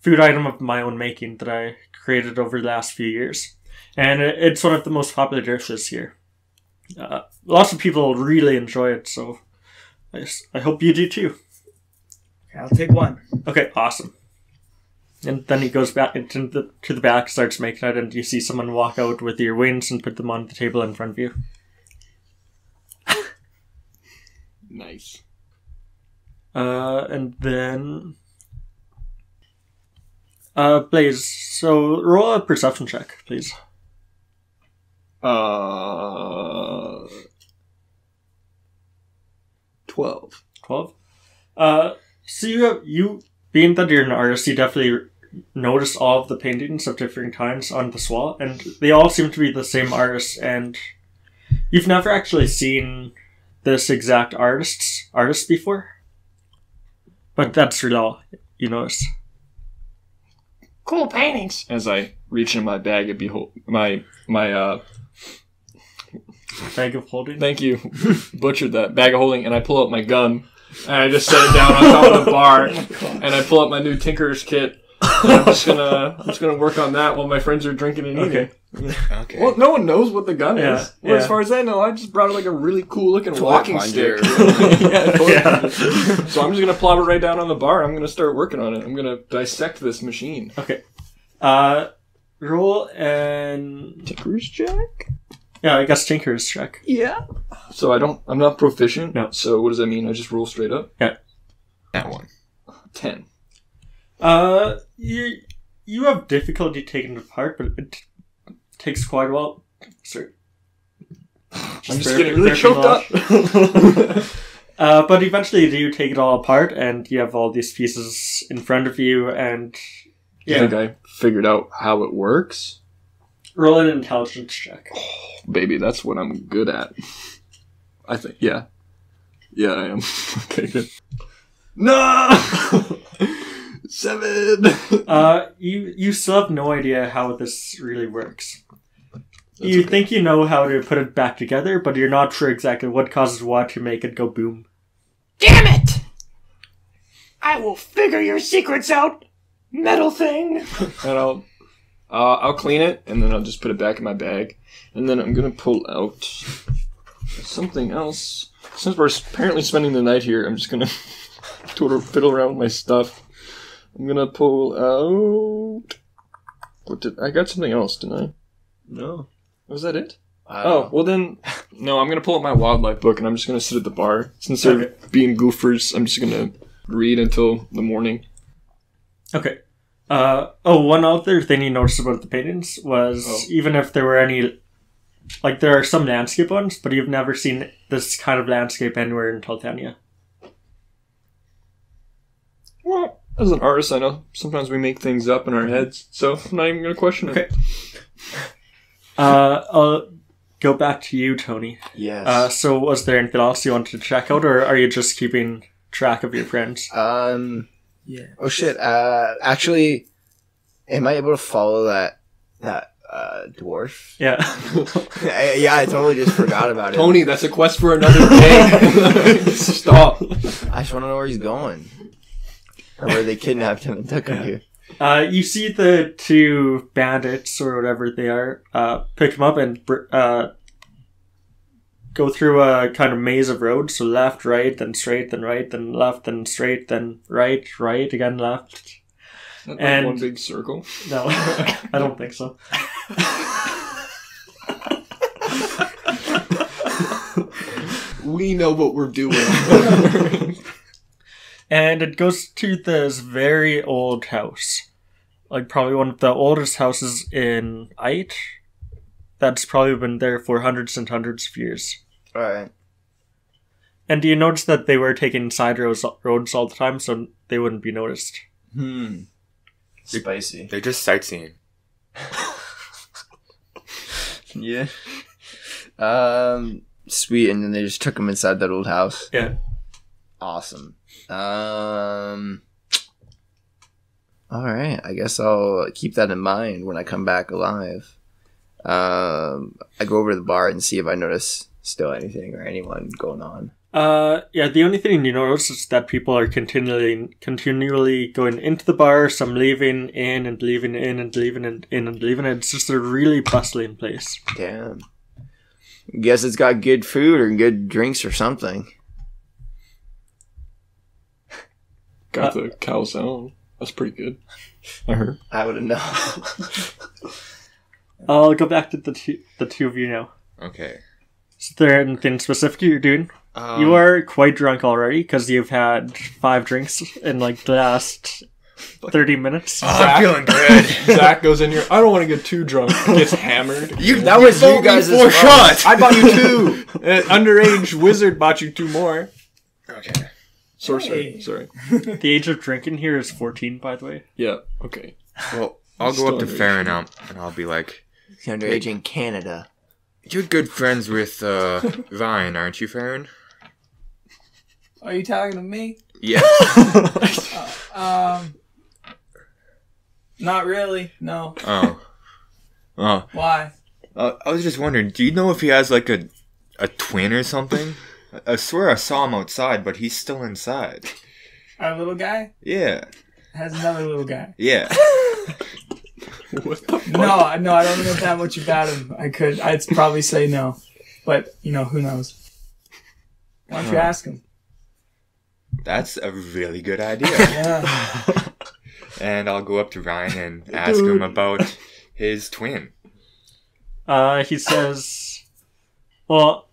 Speaker 2: food item of my own making that I created over the last few years. And it's one of the most popular dishes here. Uh, lots of people really enjoy it, so I hope you do too.
Speaker 4: Okay, I'll take one.
Speaker 2: Okay, awesome. And then he goes back into the to the back, starts making it, and you see someone walk out with your wings and put them on the table in front of you.
Speaker 3: Nice.
Speaker 2: Uh, and then, uh, Blaze. So roll a perception check, please.
Speaker 3: Uh, twelve.
Speaker 2: Twelve. Uh, so you have, you being that you're an artist, you definitely notice all of the paintings of different kinds on the wall, and they all seem to be the same artist. And you've never actually seen this exact artist's artist before, but that's really all you notice.
Speaker 5: Cool paintings.
Speaker 3: As I reach in my bag and behold my my uh
Speaker 2: Bag of holding.
Speaker 3: thank you butchered that bag of holding and I pull out my gun and I just set it down on top of the bar and I pull out my new tinkerer's kit. And I'm just gonna I'm just gonna work on that while my friends are drinking and eating.
Speaker 2: Okay.
Speaker 1: Okay.
Speaker 3: Well, no one knows what the gun
Speaker 2: Yeah,
Speaker 3: is. Well, as far as I know, I just brought like a really cool looking walking
Speaker 6: finder.
Speaker 3: stick. yeah,
Speaker 2: Yeah.
Speaker 3: So I'm just gonna plop it right down on the bar. I'm gonna start working on it. I'm gonna dissect this machine.
Speaker 2: Okay. Uh, roll and
Speaker 3: Tinker's check.
Speaker 2: yeah, I guess Tinker's check.
Speaker 3: Yeah. So I don't. I'm not proficient.
Speaker 2: No.
Speaker 3: So what does that mean? I just roll straight up. Yeah.
Speaker 1: That one.
Speaker 3: Ten.
Speaker 2: Uh, you you have difficulty taking it apart, but it t- takes quite a while. Sorry.
Speaker 3: I'm just getting really choked up.
Speaker 2: Uh, but eventually do you do take it all apart, and you have all these pieces in front of you, and
Speaker 3: I think I figured out how it works.
Speaker 2: roll an intelligence check.
Speaker 3: Baby, that's what I'm good at. I think. Yeah. Yeah, I am. okay, good. No. Seven.
Speaker 2: Uh, you you still have no idea how this really works. you
Speaker 3: okay.
Speaker 2: think you know how to put it back together, but you're not sure exactly what causes what to make it go boom.
Speaker 5: Damn it! I will figure your secrets out, metal thing.
Speaker 3: and I'll uh, I'll clean it and then I'll just put it back in my bag and then I'm gonna pull out something else. Since we're apparently spending the night here, I'm just gonna twiddle, fiddle around with my stuff. I'm gonna pull out. What did I got? Something else, didn't I?
Speaker 6: No.
Speaker 3: Was that it?
Speaker 6: I
Speaker 3: Oh well, then no. I'm gonna pull out my wildlife book and I'm just gonna sit at the bar. Since they're
Speaker 2: Okay.
Speaker 3: being goofers, I'm just gonna read until the morning.
Speaker 2: Okay. Uh, oh, one other thing you noticed about the paintings was
Speaker 3: Oh.
Speaker 2: even if there were any, like there are some landscape ones, but you've never seen this kind of landscape anywhere in Titania.
Speaker 3: Well, as an artist, I know sometimes we make things up in our heads, so I'm not even gonna question it.
Speaker 2: Okay. Uh, I'll go back to you, Tony.
Speaker 6: Yes.
Speaker 2: Uh, so was there anything else you wanted to check out, or are you just keeping track of your friends?
Speaker 6: um.
Speaker 4: Yeah.
Speaker 6: Oh shit. Uh. Actually, am I able to follow that that uh dwarf?
Speaker 2: Yeah.
Speaker 6: I- yeah, I totally just forgot about it.
Speaker 3: Tony, that's a quest for another day. Stop.
Speaker 6: I just want to know where he's going, or where they kidnapped him and took him to.
Speaker 2: Uh, you see the two bandits or whatever they are uh, pick him up and uh, go through a kind of maze of roads. So left, right, then straight, then right, then left, then straight, then right, right again, left.
Speaker 3: Like
Speaker 2: And-
Speaker 3: one big circle.
Speaker 2: No, I don't think so.
Speaker 3: We know what we're doing.
Speaker 2: And it goes to this very old house, like probably one of the oldest houses in Ait. That's probably been there for hundreds and hundreds of years.
Speaker 6: All right.
Speaker 2: And do you notice that they were taking side roads, roads all the time, so they wouldn't be noticed?
Speaker 6: Hmm. Spicy.
Speaker 1: They're just sightseeing.
Speaker 6: Yeah. Um. Sweet, and then they just took him inside that old house.
Speaker 2: Yeah.
Speaker 6: Awesome. Um. All right. I guess I'll keep that in mind when I come back alive. Um. I go over to the bar and see if I notice still anything or anyone going on.
Speaker 2: Uh, yeah. The only thing you notice is that people are continually, continually going into the bar. Some leaving in and leaving in and leaving in, in and leaving. in. It's just a really bustling place.
Speaker 6: Damn. Guess it's got good food or good drinks or something.
Speaker 3: Got the calzone. That's pretty good. I heard.
Speaker 6: I wouldn't know.
Speaker 2: I'll go back to the two, the two of you now.
Speaker 1: Okay.
Speaker 2: Is there anything specific you're doing?
Speaker 1: Um,
Speaker 2: you are quite drunk already because you've had five drinks in like the last thirty minutes.
Speaker 1: Oh, I'm feeling good.
Speaker 3: Zach goes in here. I don't want to get too drunk. Gets hammered.
Speaker 6: you that was you guys
Speaker 1: four shots.
Speaker 6: I bought you two.
Speaker 3: Uh, underage wizard bought you two more.
Speaker 1: okay.
Speaker 3: Sorcerer.
Speaker 4: Hey.
Speaker 3: Sorry.
Speaker 2: The age of drinking here is 14, by the way.
Speaker 3: Yeah. Okay.
Speaker 1: Well, I'll go up to
Speaker 3: underage.
Speaker 1: Farron now, and I'll be like,
Speaker 6: He's underage in Canada.
Speaker 1: "You're good friends with uh, Ryan, aren't you, Farron?"
Speaker 4: Are you talking to me?
Speaker 1: Yes.
Speaker 4: Um, not really. No.
Speaker 1: oh. Oh.
Speaker 4: Why?
Speaker 1: Uh, I was just wondering, do you know if he has like a a twin or something? I- I swear I saw him outside, but he's still inside.
Speaker 4: Our little guy
Speaker 1: Yeah.
Speaker 4: has another little guy.
Speaker 1: Yeah.
Speaker 3: What the fuck?
Speaker 4: No, no, I don't know that much about him. I could, I'd probably say no, but you know, who knows? Why don't you ask him?
Speaker 1: That's a really good idea.
Speaker 4: Yeah.
Speaker 1: and I'll go up to Ryan and ask him about his twin.
Speaker 2: Uh, he says, "Well,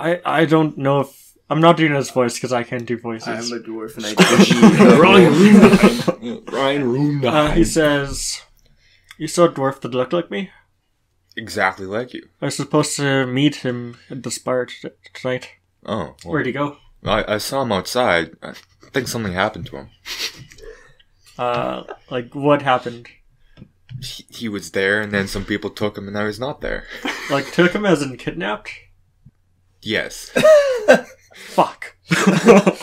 Speaker 2: I I don't know if I'm not doing his voice because I can't do voices."
Speaker 6: I'm a dwarf and I
Speaker 3: Ryan Roonine. Ryan Roonine.
Speaker 2: uh, he says, "You saw a dwarf that looked like me.
Speaker 1: Exactly like you.
Speaker 2: I was supposed to meet him at the spire t- tonight.
Speaker 1: Oh. well,
Speaker 2: Where'd he go?
Speaker 1: I, I saw him outside. I think something happened to him.
Speaker 2: Uh, like what happened?
Speaker 1: He, he was there, and then some people took him, and now he's not there.
Speaker 2: Like took him as in kidnapped?
Speaker 1: Yes.
Speaker 2: Fuck."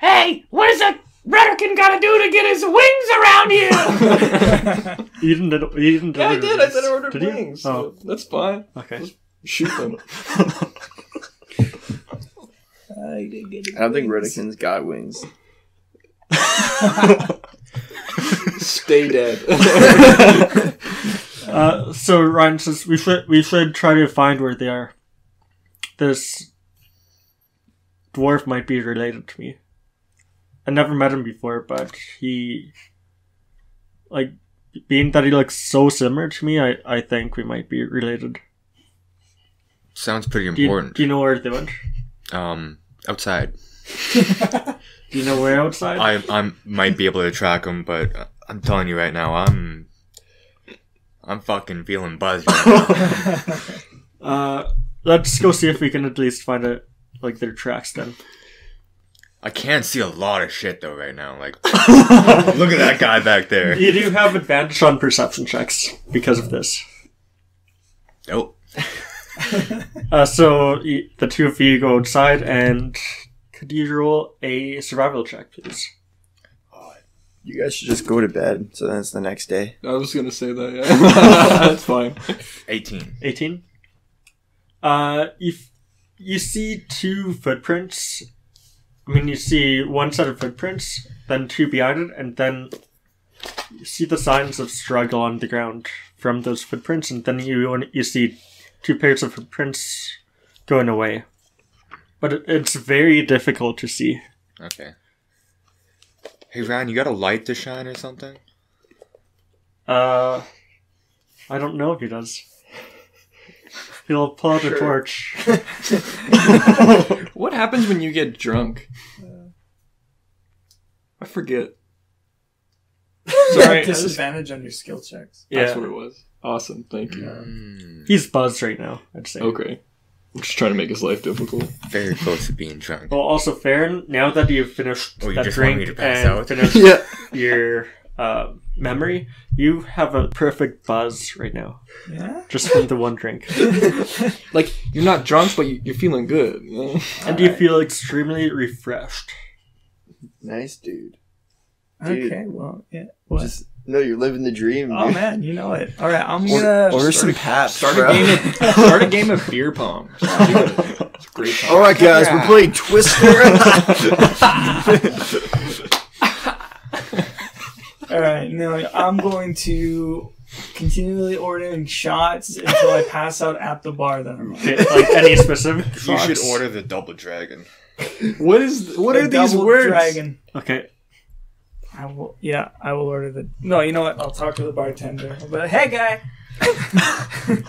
Speaker 5: Hey, what does a Redderkin gotta do to get his wings around here?
Speaker 2: You didn't. did- You didn't.
Speaker 3: Yeah, I
Speaker 2: deliver
Speaker 3: did. I said I ordered
Speaker 2: Did you?
Speaker 3: wings.
Speaker 2: Oh,
Speaker 3: that's fine.
Speaker 2: okay.
Speaker 3: Shoot them.
Speaker 4: I didn't get it.
Speaker 6: I don't think Redikin's got wings.
Speaker 3: Stay dead.
Speaker 2: Uh, so Ryan says we should we should try to find where they are. This dwarf might be related to me. I never met him before, but he, like, being that he looks so similar to me, I I think we might be related.
Speaker 1: Sounds pretty
Speaker 2: Do you,
Speaker 1: important.
Speaker 2: do you know where they went?
Speaker 1: um, outside.
Speaker 2: Do you know where outside?
Speaker 1: I I might be able to track him, but I'm telling you right now, I'm I'm fucking feeling buzzed. Right now.
Speaker 2: Uh, let's go see if we can at least find a like their tracks then.
Speaker 1: I can't see a lot of shit though right now. Like, look at that guy back there.
Speaker 2: You do have advantage on perception checks because of this.
Speaker 1: Oh,
Speaker 2: Uh, so the two of you go outside, and could you roll a survival check, please?
Speaker 7: You guys should just go to bed. So then it's the next day.
Speaker 3: I was gonna say that. Yeah, that's fine.
Speaker 1: 18.
Speaker 2: 18. Uh, you, you see two footprints. I mean, you see one set of footprints, then two behind it, and then you see the signs of struggle on the ground from those footprints, and then you you see two pairs of footprints going away. But it, it's very difficult to see.
Speaker 1: Okay. Hey Ryan, you got a light to shine or something?
Speaker 2: Uh, I don't know if he does. He'll pull out a torch.
Speaker 3: What happens when you get drunk? I forget. Sorry, I just-
Speaker 4: Disadvantage on your skill checks.
Speaker 3: that's
Speaker 2: Yeah,
Speaker 3: what it was. Awesome, thank you.
Speaker 1: Hmm,
Speaker 2: he's buzzed right now. I'd say.
Speaker 3: Okay, I'm just trying to make his life difficult.
Speaker 1: very close to being drunk.
Speaker 2: Well, also, Farron, now that you've finished
Speaker 1: Oh, you
Speaker 2: that drink
Speaker 1: to pass
Speaker 2: and
Speaker 1: out?
Speaker 2: finished
Speaker 3: Yeah.
Speaker 2: your uh, memory, you have a perfect buzz right now,
Speaker 4: Yeah.
Speaker 2: just from the one drink,
Speaker 3: Like you're not drunk, but you- you're feeling good. you know?
Speaker 2: and you feel extremely refreshed.
Speaker 7: Nice, dude. Dude.
Speaker 4: Okay. Well, yeah. What?
Speaker 7: Just no, you're living the dream.
Speaker 4: oh
Speaker 7: dude.
Speaker 4: man, you know it. All right, I'm
Speaker 7: Or,
Speaker 4: gonna.
Speaker 7: order some paps.
Speaker 3: Start
Speaker 7: bro.
Speaker 3: a game of start a game of beer pong. Just do it. It's a great time.
Speaker 7: All right, guys, we're playing Twister.
Speaker 4: All right, no, I'm going to continually ordering shots until I pass out at the bar that I'm on.
Speaker 2: Like any specific?
Speaker 1: You should
Speaker 2: shots?
Speaker 1: order the double dragon.
Speaker 3: What is what
Speaker 4: The
Speaker 3: are these
Speaker 4: double
Speaker 3: words?
Speaker 4: Dragon.
Speaker 2: Okay,
Speaker 4: I will. Yeah, I will order the. No, you know what? I'll talk to the bartender. I'll be like, "Hey, guy."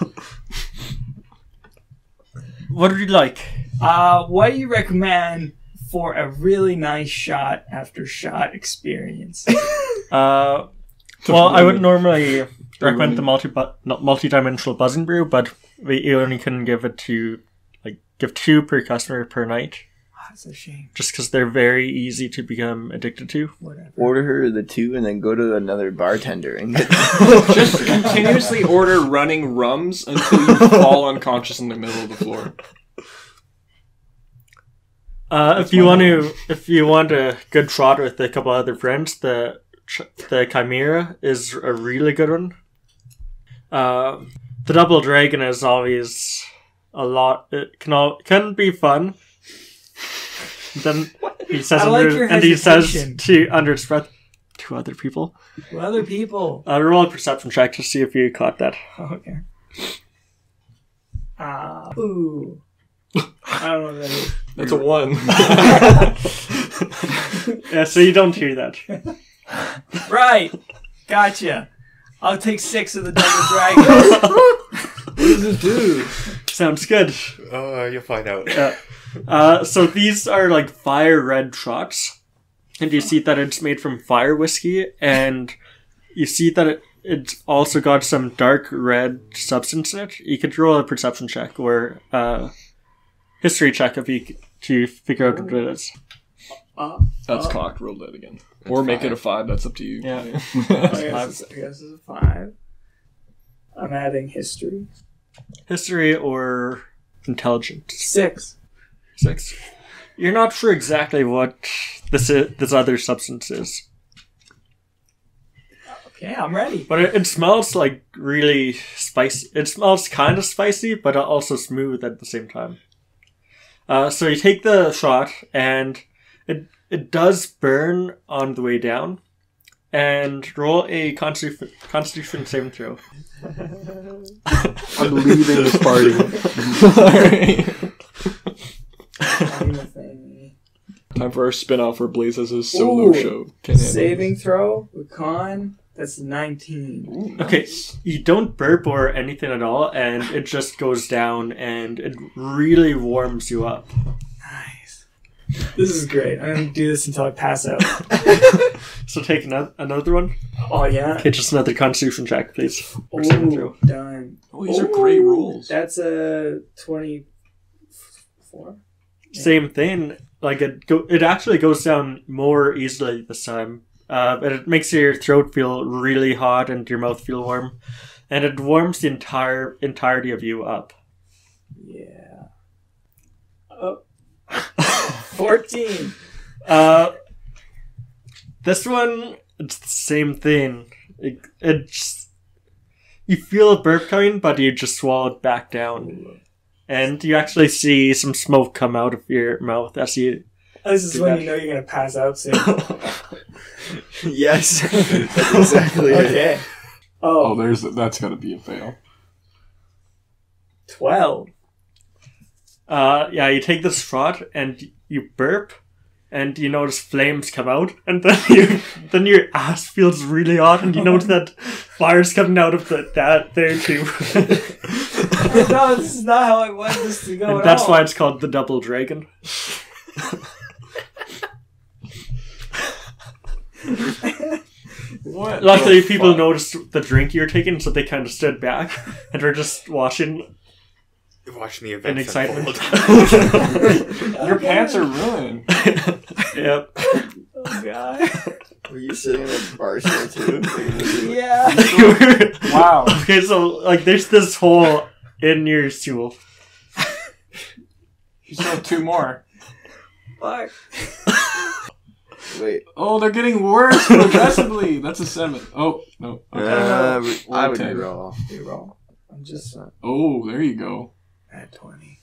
Speaker 2: what would you like?
Speaker 4: Uh, what do you recommend for a really nice shot after shot experience?
Speaker 2: Uh, well, I would normally recommend the multi not multi-dimensional buzzing brew, but we only can give it to like give two per customer per night.
Speaker 4: it's a shame.
Speaker 2: just because they're very easy to become addicted to.
Speaker 4: Whatever.
Speaker 7: Order her the two and then go to another bartender and get
Speaker 3: Just continuously order running rums until you fall unconscious in the middle of the floor.
Speaker 2: Uh, if you want to, if you want a good trot with a couple other friends, the ch- the Chimera is a really good one. Uh, the Double Dragon is always a lot. It can all can be fun. Then he says
Speaker 4: I like
Speaker 2: under, and he says to under his breath to other people.
Speaker 4: With other people.
Speaker 2: Uh, roll a perception check to see if you caught that.
Speaker 4: Oh, okay. Ah. ooh. I don't know what that is.
Speaker 3: That's a one.
Speaker 2: Yeah, so you don't hear that.
Speaker 4: Right. Gotcha. I'll take six of the double dragon.
Speaker 7: What does this do?
Speaker 2: Sounds good.
Speaker 1: Oh, you'll find out.
Speaker 2: Yeah. Uh, so these are like fire red shots, and you see that it's made from fire whiskey, and you see that it, it's also got some dark red substance in it. You could roll a perception check or uh, history check if you to figure out what it is.
Speaker 3: That's cocked. Roll that again. Or make it a five. That's up to you.
Speaker 2: Yeah.
Speaker 4: I guess, it's, I guess it's a five. I'm adding history.
Speaker 2: History or intelligence.
Speaker 4: Six.
Speaker 2: Six. You're not sure exactly what this i this other substance is.
Speaker 4: Okay, I'm ready.
Speaker 2: But it, it smells like really spicy. It smells kind of spicy, but also smooth at the same time. Uh, so you take the shot, and it it does burn on the way down. And roll a constitution, constitution saving throw.
Speaker 3: I'm leaving this party.
Speaker 4: I'm a thing.
Speaker 3: Time for our spin-off where Blaze has his solo
Speaker 4: Ooh.
Speaker 3: show. Can't
Speaker 4: Saving throw with con. That's 19.
Speaker 3: it.
Speaker 2: Okay, you don't burp or anything at all, and it just goes down, and it really warms you up.
Speaker 4: Nice. This is great. I'm gonna do this until I pass out.
Speaker 2: So take another, another one.
Speaker 4: Oh yeah.
Speaker 2: Okay, just another constitution check, please. Or saving throw.
Speaker 4: Ooh, done.
Speaker 3: Oh, these are great
Speaker 4: Ooh,
Speaker 3: rolls.
Speaker 4: That's a 24.
Speaker 2: Same thing. Like it, go, it actually goes down more easily this time. Uh, but it makes your throat feel really hot and your mouth feel warm, and it warms the entire entirety of you up.
Speaker 4: Yeah. Oh. 14.
Speaker 2: Uh, this one, it's the same thing. It, it's you feel a burp coming, but you just swallow it back down, and you actually see some smoke come out of your mouth as you.
Speaker 4: This is when
Speaker 2: that.
Speaker 4: you know you're gonna pass out soon.
Speaker 7: yes, exactly
Speaker 4: okay.
Speaker 3: Oh,
Speaker 4: Oh,
Speaker 3: there's that's got to be a fail.
Speaker 4: 12.
Speaker 2: Uh, yeah, you take this shot and you burp, and you notice flames come out, and then you then your ass feels really hot, and you notice that fire's coming out of the, that there too.
Speaker 4: no, this is not how I want this to go.
Speaker 2: and
Speaker 4: at
Speaker 2: that's
Speaker 4: all.
Speaker 2: why it's called the double dragon.
Speaker 3: What?
Speaker 2: Luckily, people
Speaker 3: fuck?
Speaker 2: noticed the drink you're taking, so they kind of stood back and were just watching
Speaker 1: Watch the
Speaker 2: in
Speaker 1: events
Speaker 2: excitement.
Speaker 1: unfold.
Speaker 3: Your pants are ruined.
Speaker 2: yep.
Speaker 4: Oh, God.
Speaker 7: Were you sitting in a bar stool too?
Speaker 4: Yeah.
Speaker 3: Wow.
Speaker 2: okay, so like, there's this hole in your stool.
Speaker 3: You still have two more.
Speaker 4: Fuck.
Speaker 7: Wait,
Speaker 3: Oh, they're getting worse progressively. That's a seven. Oh no. Okay.
Speaker 7: uh, I would
Speaker 3: ten.
Speaker 7: roll.
Speaker 4: You roll. I'm just uh,
Speaker 3: Oh, there you go.
Speaker 4: At 20.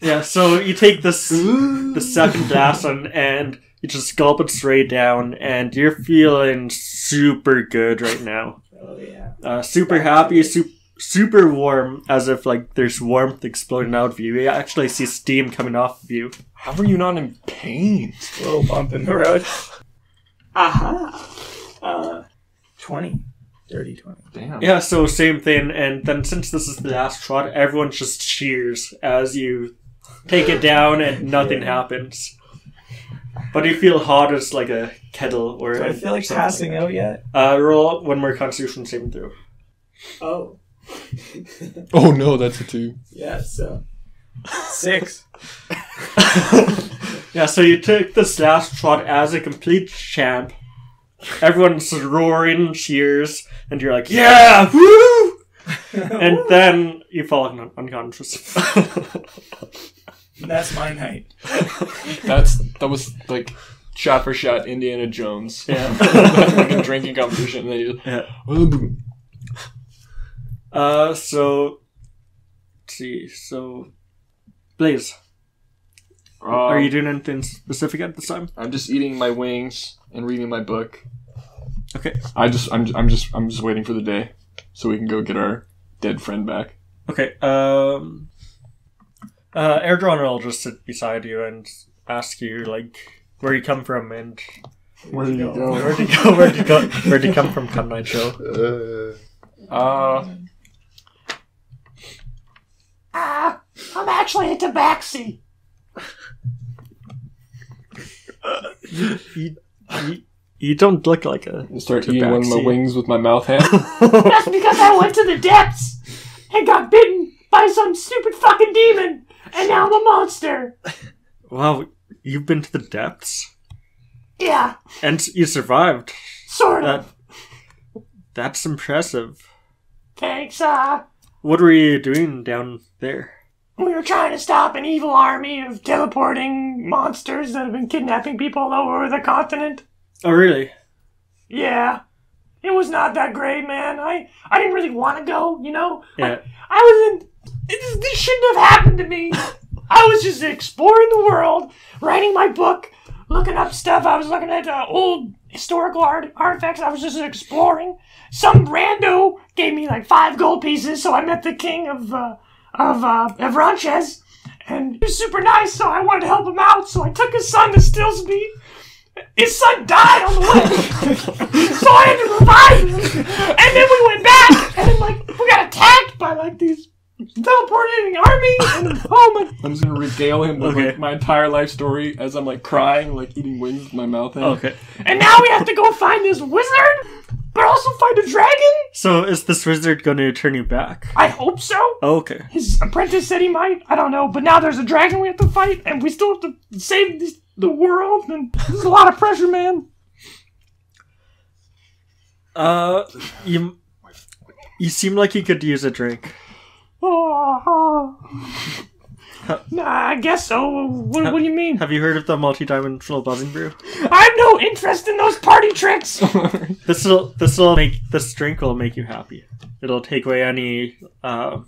Speaker 2: Yeah, so you take this the second glass one and you just gulp it straight down, and you're feeling super good right now.
Speaker 4: Oh, yeah.
Speaker 2: Uh, super happy, super super warm, as if like there's warmth exploding out of you. You actually see steam coming off of you.
Speaker 3: How are you not in pain?
Speaker 4: Little bump in the road. Aha. Uh, 20. Dirty 20.
Speaker 3: Damn.
Speaker 2: Yeah, so same thing, and then since this is the last shot, everyone just cheers as you take it down, and nothing happens. But you feel hot as like a kettle, or
Speaker 4: Do I feel like passing out yet?
Speaker 2: Uh, roll one more Constitution saving throw.
Speaker 4: Oh.
Speaker 3: Oh no, that's a two.
Speaker 4: Yeah, so. Six.
Speaker 2: Yeah, so you took this last shot as a complete champ. Everyone's roaring cheers, and you're like, "Yeah, woo!" and then you fall un- unconscious.
Speaker 4: That's my night.
Speaker 3: That's that was like shot for shot Indiana Jones.
Speaker 2: Yeah.
Speaker 3: like a drinking competition. And then you just,
Speaker 2: Uh, so let's see. So, Blaze, are
Speaker 3: Um,
Speaker 2: you doing anything specific at this time?
Speaker 3: I'm just eating my wings and reading my book.
Speaker 2: Okay.
Speaker 3: I just I'm I'm just I'm just waiting for the day so we can go get our dead friend back.
Speaker 2: Okay. Um. Uh, Airdron will just sit beside you and ask you like where you come from and
Speaker 3: Where did you go?
Speaker 2: where would you go? Where would you go? Where would you come from? Come night show.
Speaker 3: Uh,
Speaker 5: Ah, I'm actually a tabaxi.
Speaker 2: You, you, you don't look like a.
Speaker 3: start eating one of my wings with my mouth hand.
Speaker 5: That's because I went to the depths and got bitten by some stupid fucking demon, and now I'm a monster.
Speaker 2: Wow, you've been to the depths
Speaker 5: Yeah,
Speaker 2: and you survived.
Speaker 5: sort
Speaker 2: That
Speaker 5: of.
Speaker 2: that's impressive.
Speaker 5: Thanks, uh,
Speaker 2: What were you doing down there?
Speaker 5: We were trying to stop an evil army of teleporting monsters that have been kidnapping people all over the continent.
Speaker 2: Oh, really?
Speaker 5: Yeah. It was not that great, man. I, I didn't really want to go, you know?
Speaker 2: Yeah.
Speaker 5: I wasn't. This, this shouldn't have happened to me. I was just exploring the world, writing my book, looking up stuff. I was looking at uh, old historical art, artifacts. I was just exploring. Some rando gave me like five gold pieces, so I met the king of uh, of uh, Evranches, and he was super nice. So I wanted to help him out. So I took his son to Stillsby. His son died on the way, so I had to revive him. And then we went back, and then like we got attacked by like these teleporting army. And oh my!
Speaker 3: I'm just gonna regale him with
Speaker 2: Okay.
Speaker 3: like my entire life story as I'm like crying, like eating wings with my mouth hand.
Speaker 2: Okay.
Speaker 5: And now we have to go find this wizard, but also find a dragon.
Speaker 2: So is this wizard going to turn you back?
Speaker 5: I hope so.
Speaker 2: Oh, okay.
Speaker 5: His apprentice said he might. I don't know, but now there's a dragon we have to fight, and we still have to save this, the world. And this is a lot of pressure, man.
Speaker 2: Uh, you you seem like you could use a drink.
Speaker 5: Oh, nah, I guess so. What, what do you mean?
Speaker 2: Have you heard of the multi-dimensional buzzing brew?
Speaker 5: I have no interest in those party tricks.
Speaker 2: This will this will make this drink will make you happy. It'll take away any uh,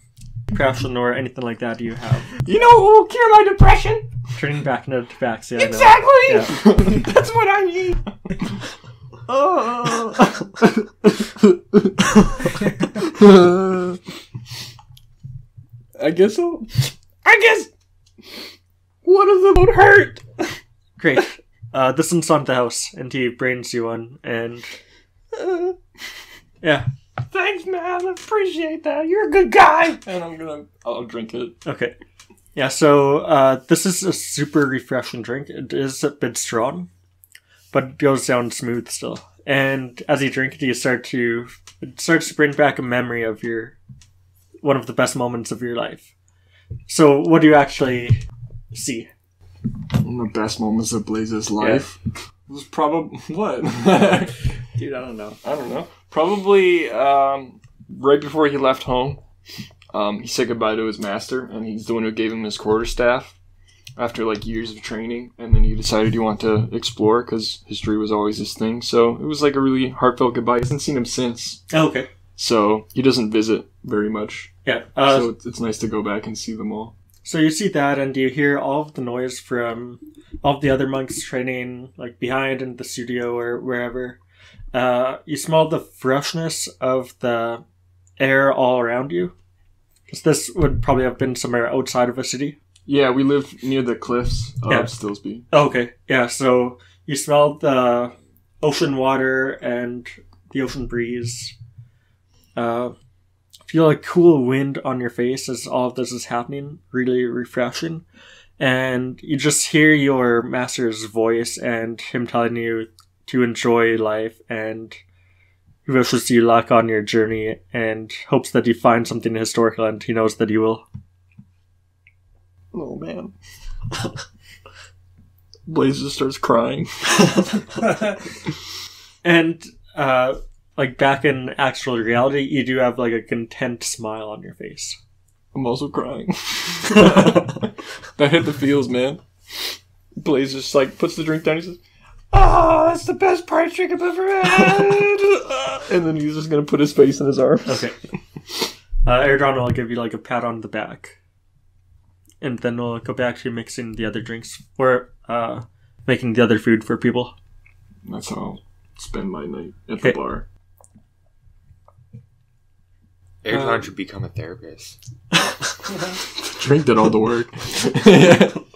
Speaker 2: depression or anything like that you have.
Speaker 5: You know who will cure my depression?
Speaker 2: Turning back into tabaxi. I know.
Speaker 5: Exactly. That's what I need.
Speaker 3: I guess so.
Speaker 5: I guess. What does the boat hurt?
Speaker 2: Great. Uh, this one's on the house, and he brings you one, and yeah,
Speaker 5: Thanks, man. I appreciate that. You're a good guy.
Speaker 3: And I'm gonna I'll drink it.
Speaker 2: okay, yeah. So uh, this is a super refreshing drink. It is a bit strong, but it goes down smooth still. And as you drink it, you start to it starts to bring back a memory of your one of the best moments of your life. So what do you actually see?
Speaker 3: One of the best moments of Blaze's life was probably what?
Speaker 7: Dude, I don't know.
Speaker 3: I don't know. Probably um, right before he left home. Um, he said goodbye to his master, and he's the one who gave him his quarterstaff after like years of training. And then he decided he wanted to explore because history was always his thing. So it was like a really heartfelt goodbye. He hasn't seen him since,
Speaker 2: Oh, okay.
Speaker 3: so he doesn't visit very much.
Speaker 2: Yeah. Uh,
Speaker 3: so it's, it's nice to go back and see them all.
Speaker 2: So you see that, and you hear all of the noise from all of the other monks training, like behind in the studio or wherever. Uh, you smell the freshness of the air all around you. Because this would probably have been somewhere outside of a city.
Speaker 3: Yeah, we live near the cliffs of
Speaker 2: Yeah.
Speaker 3: Stillsby.
Speaker 2: Oh, okay, yeah. So you smell the ocean water and the ocean breeze. Uh, feel a cool wind on your face as all of this is happening. Really refreshing. And you just hear your master's voice and him telling you to enjoy life and he wishes you luck on your journey and hopes that you find something historical and he knows that you will.
Speaker 3: Oh man. Blaze just starts crying.
Speaker 2: And uh, like back in actual reality, you do have like a content smile on your face.
Speaker 3: I'm also crying. that hit the feels, man. Blaze just like puts the drink down. He says, "Oh, that's the best party drink I've ever had." and then he's just gonna put his face in his arms.
Speaker 2: Okay. Uh, Airdron will give you like a pat on the back, and then we'll go back to mixing the other drinks or uh, making the other food for people.
Speaker 3: That's how I'll spend my night at
Speaker 2: Okay.
Speaker 3: the bar.
Speaker 1: Airdron
Speaker 3: Uh,
Speaker 1: should become a therapist.
Speaker 3: Drink did all the work.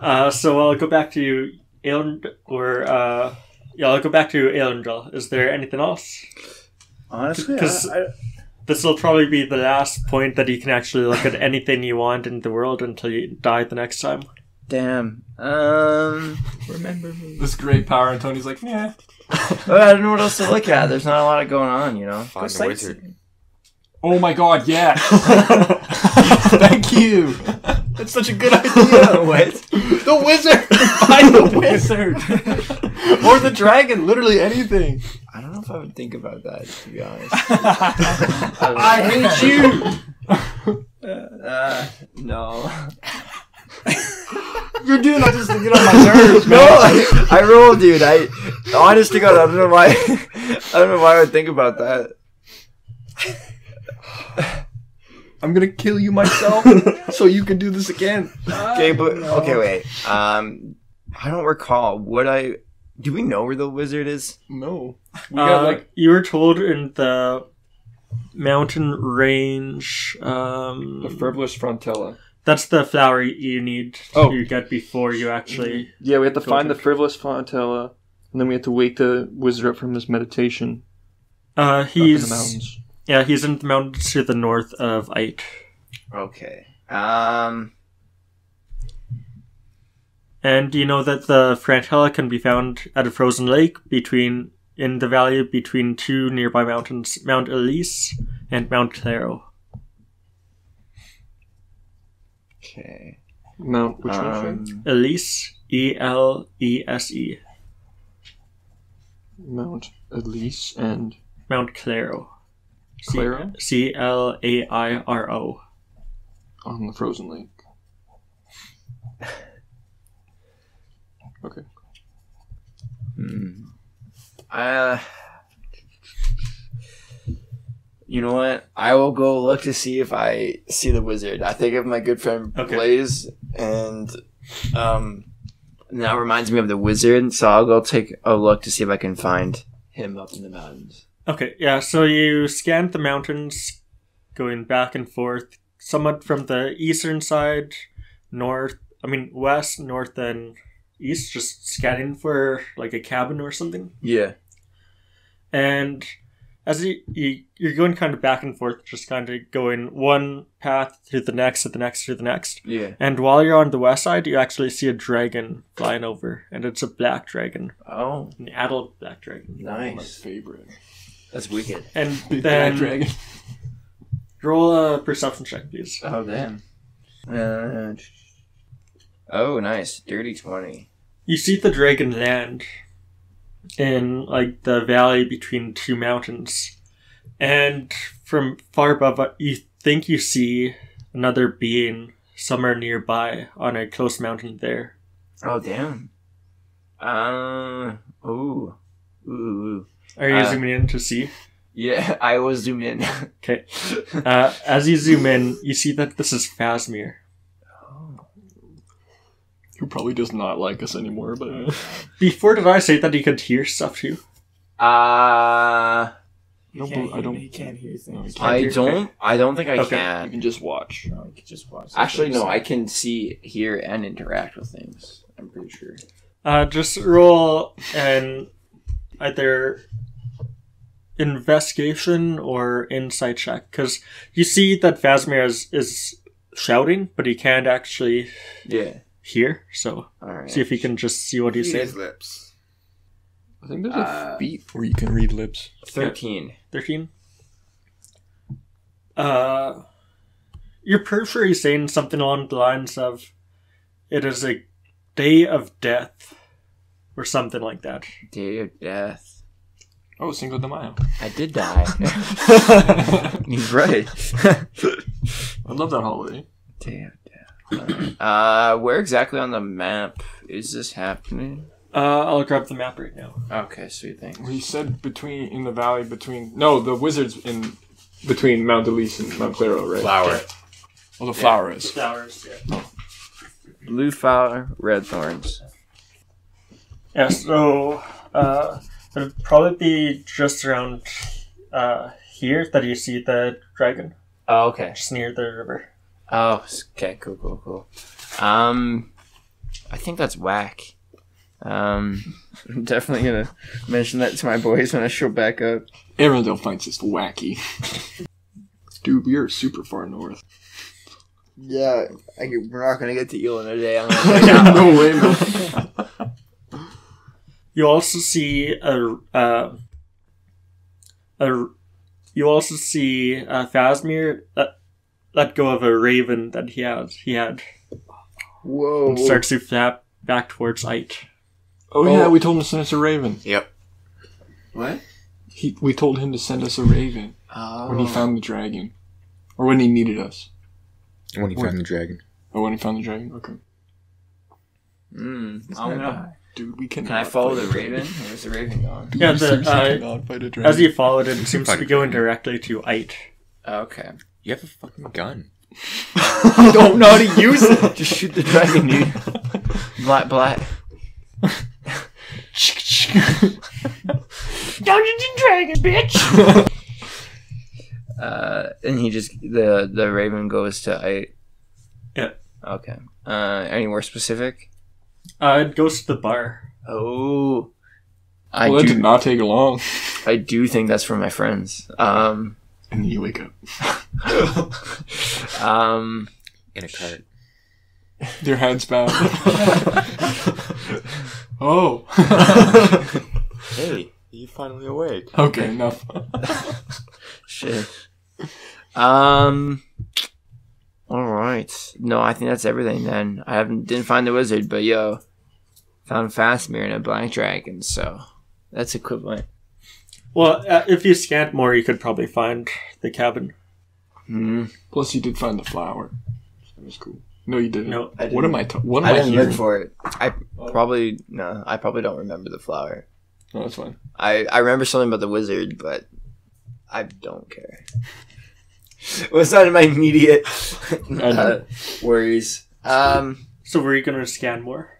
Speaker 2: Uh, so I'll go back to Aelend, or uh, yeah, I'll go back to Aelendril. Is there anything else?
Speaker 7: Honestly,
Speaker 2: Because-
Speaker 7: I, I,
Speaker 2: This will probably be the last point that you can actually look at anything you want in the world until you die the next time.
Speaker 6: Damn. Um.
Speaker 4: Remember me.
Speaker 3: this great power, and Tony's like, yeah.
Speaker 6: I don't know what else to look at. There's not a lot going on, you know.
Speaker 1: Find
Speaker 4: Go
Speaker 1: a wizard.
Speaker 4: Sightseeing.
Speaker 3: Oh my god, yeah. Thank you. That's such a good idea.
Speaker 6: what?
Speaker 3: The wizard! Find the wizard! or the dragon, literally anything.
Speaker 6: I don't know if I would think about that to be honest.
Speaker 3: I hate you!
Speaker 6: Uh, no.
Speaker 3: You're doing that just to get on my nerves,
Speaker 6: no,
Speaker 3: man.
Speaker 6: I, I rolled, dude. I honest to God, I don't know why. I don't know why I would think about that.
Speaker 3: I'm gonna kill you myself so you can do this again.
Speaker 6: Okay, but okay, wait. Um, I don't recall. Would I? Do we know where the wizard is?
Speaker 3: No. We got
Speaker 2: Uh,
Speaker 3: like
Speaker 2: you were told in the mountain range. Um,
Speaker 3: the frivolous frontella.
Speaker 2: that's the flower you need
Speaker 3: Oh.
Speaker 2: to get before you actually.
Speaker 3: Yeah, we have to
Speaker 2: Go
Speaker 3: find
Speaker 2: to-
Speaker 3: the frivolous frontella, and then we have to wake the wizard up from his meditation
Speaker 2: Uh,
Speaker 3: up in the
Speaker 2: he's
Speaker 3: mountains.
Speaker 2: Yeah, he's in the mountains to the north of Ite.
Speaker 6: Okay. Um.
Speaker 2: And you know that the Frantella can be found at a frozen lake between in the valley between two nearby mountains, Mount Elise and Mount Clairo.
Speaker 6: Okay.
Speaker 3: Mount, which one?
Speaker 6: Um,
Speaker 2: Elise, E L E S E,
Speaker 3: Mount Elise and
Speaker 2: Mount Clairo. C-
Speaker 3: Clairo?
Speaker 2: C L A I R O.
Speaker 3: on the frozen lake. Okay.
Speaker 6: Hmm. Uh, you know what? I will go look to see if I see the wizard. I think of my good friend
Speaker 2: Okay.
Speaker 6: Blaze, and um, that reminds me of the wizard. So I'll go take a look to see if I can find him up in the mountains.
Speaker 2: Okay, yeah, so you scanned the mountains going back and forth, somewhat from the eastern side, north, I mean, west, north, and east, just scanning for like a cabin or something.
Speaker 6: Yeah.
Speaker 2: And as you, you you're going kind of back and forth, just kind of going one path to the next, to the next, to the next.
Speaker 6: Yeah.
Speaker 2: And while you're on the west side, you actually see a dragon flying over, and it's a black dragon,
Speaker 6: Oh,
Speaker 2: an adult black dragon.
Speaker 3: My
Speaker 6: nice.
Speaker 3: favorite.
Speaker 6: That's wicked.
Speaker 2: And
Speaker 3: Big
Speaker 2: then
Speaker 3: black dragon.
Speaker 2: roll a perception check, please.
Speaker 6: Oh damn. Uh, oh, nice. Dirty twenty.
Speaker 2: You see the dragon land in like the valley between two mountains, and from far above, uh, you think you see another being somewhere nearby on a close mountain there.
Speaker 6: Oh damn. Uh. Ooh. Ooh.
Speaker 2: Are you
Speaker 6: Uh,
Speaker 2: zooming in to see?
Speaker 6: Yeah, I will zoom in.
Speaker 2: Okay. Uh, as you zoom in, you see that this is Phasmir.
Speaker 3: Who probably does not like us anymore, but
Speaker 2: Before did I say that he could hear stuff too?
Speaker 6: Uh,
Speaker 3: I don't.
Speaker 4: can't,
Speaker 3: I don't.
Speaker 4: he can't hear
Speaker 3: No,
Speaker 4: things.
Speaker 3: he can't
Speaker 6: I
Speaker 2: hear-
Speaker 6: don't. I don't think I
Speaker 2: Okay.
Speaker 3: You
Speaker 6: can.
Speaker 3: can just watch.
Speaker 4: No, you can just watch.
Speaker 6: Actually, no. I can see, hear, and interact with things. I'm pretty sure.
Speaker 2: Uh, just roll an either investigation or insight check because you see that Phasmir is, is shouting, but he can't actually
Speaker 6: Yeah.
Speaker 2: hear. So
Speaker 6: All right.
Speaker 2: see if he can just see what he's
Speaker 1: Read
Speaker 2: saying.
Speaker 1: lips.
Speaker 3: I think there's a
Speaker 6: Uh,
Speaker 3: feat where you can read lips.
Speaker 6: Thirteen.
Speaker 2: Thirteen. Uh, you're pretty sure he's saying something along the lines of, "It is a Day of Death, or something like that.
Speaker 6: Day of death.
Speaker 3: Oh, Cinco de Mayo.
Speaker 6: I did die. He's right.
Speaker 3: I love that holiday.
Speaker 6: Day of death. Uh, where exactly on the map is this happening?
Speaker 2: Uh, I'll grab the map right now.
Speaker 6: Okay, sweet thing.
Speaker 3: He said between in the valley between no the wizards in between Mount Elise and Mount Clairo, right?
Speaker 1: Flower.
Speaker 3: Well, the flower is.
Speaker 2: Flowers. Yeah.
Speaker 6: Blue flower, red thorns.
Speaker 2: Yeah. So, uh, it'll probably be just around uh here that you see the dragon,
Speaker 6: Oh, okay.
Speaker 2: just near the river.
Speaker 6: Oh, s- okay, cool, cool, cool. Um, I think that's whack. Um, I'm definitely gonna mention that to my boys when I show back up.
Speaker 3: Arendelle finds this wacky. Dude, we are super far north.
Speaker 6: Yeah, I, we're not gonna get to Eel in a day. I'm gonna
Speaker 3: no way, man.
Speaker 2: You also see a uh, a you also see uh, Phasmir let, let go of a raven that he has he had
Speaker 6: Whoa.
Speaker 2: and starts to flap back towards Ite.
Speaker 3: Oh, yeah, we told him to send us a raven.
Speaker 1: Yep.
Speaker 6: What?
Speaker 3: He, we told him to send us a raven
Speaker 6: Oh.
Speaker 3: when he found the dragon, or when he needed us.
Speaker 1: When he found the dragon.
Speaker 3: Oh, when he found the dragon. Okay.
Speaker 6: Mm,
Speaker 3: Oh,
Speaker 6: oh,
Speaker 3: no. Dude, we can.
Speaker 6: Can I follow the raven? Where's the raven going?
Speaker 2: Yeah, the, uh,
Speaker 3: fight a dragon.
Speaker 2: as you followed it, it seems to be going directly to Ite.
Speaker 6: Okay.
Speaker 1: You have a fucking gun.
Speaker 6: don't know how to use it. Just shoot the dragon, dude. Black, black.
Speaker 5: Dungeons and Dragons, bitch!
Speaker 6: Uh, and he just the the raven goes to I.
Speaker 2: Yeah.
Speaker 6: Okay. Uh, any more specific?
Speaker 2: Uh, it goes to the bar.
Speaker 6: Oh. I
Speaker 3: well, that did not take long.
Speaker 6: I do think that's for my friends. Um.
Speaker 3: And then you wake up.
Speaker 6: Um.
Speaker 1: In a cart.
Speaker 3: Their hands bound. oh.
Speaker 1: Hey, you finally awake.
Speaker 3: okay, enough.
Speaker 6: Shit. Um. All right. No, I think that's everything. Then I haven't didn't find the wizard, but yo, found Fastmere and a black dragon. So that's equivalent.
Speaker 2: Well, uh, if you scanned more, you could probably find the cabin.
Speaker 6: Hmm.
Speaker 3: Plus, you did find the flower. That was cool. No, you didn't.
Speaker 2: No,
Speaker 6: I
Speaker 3: What am I? Ta- what am
Speaker 6: I
Speaker 3: I,
Speaker 6: didn't
Speaker 3: hearing?
Speaker 6: look for it. I probably no. I probably don't remember the flower.
Speaker 3: No, that's fine.
Speaker 6: I I remember something about the wizard, but I don't care. It was not in my immediate uh, worries. Um.
Speaker 2: So were you going to scan more?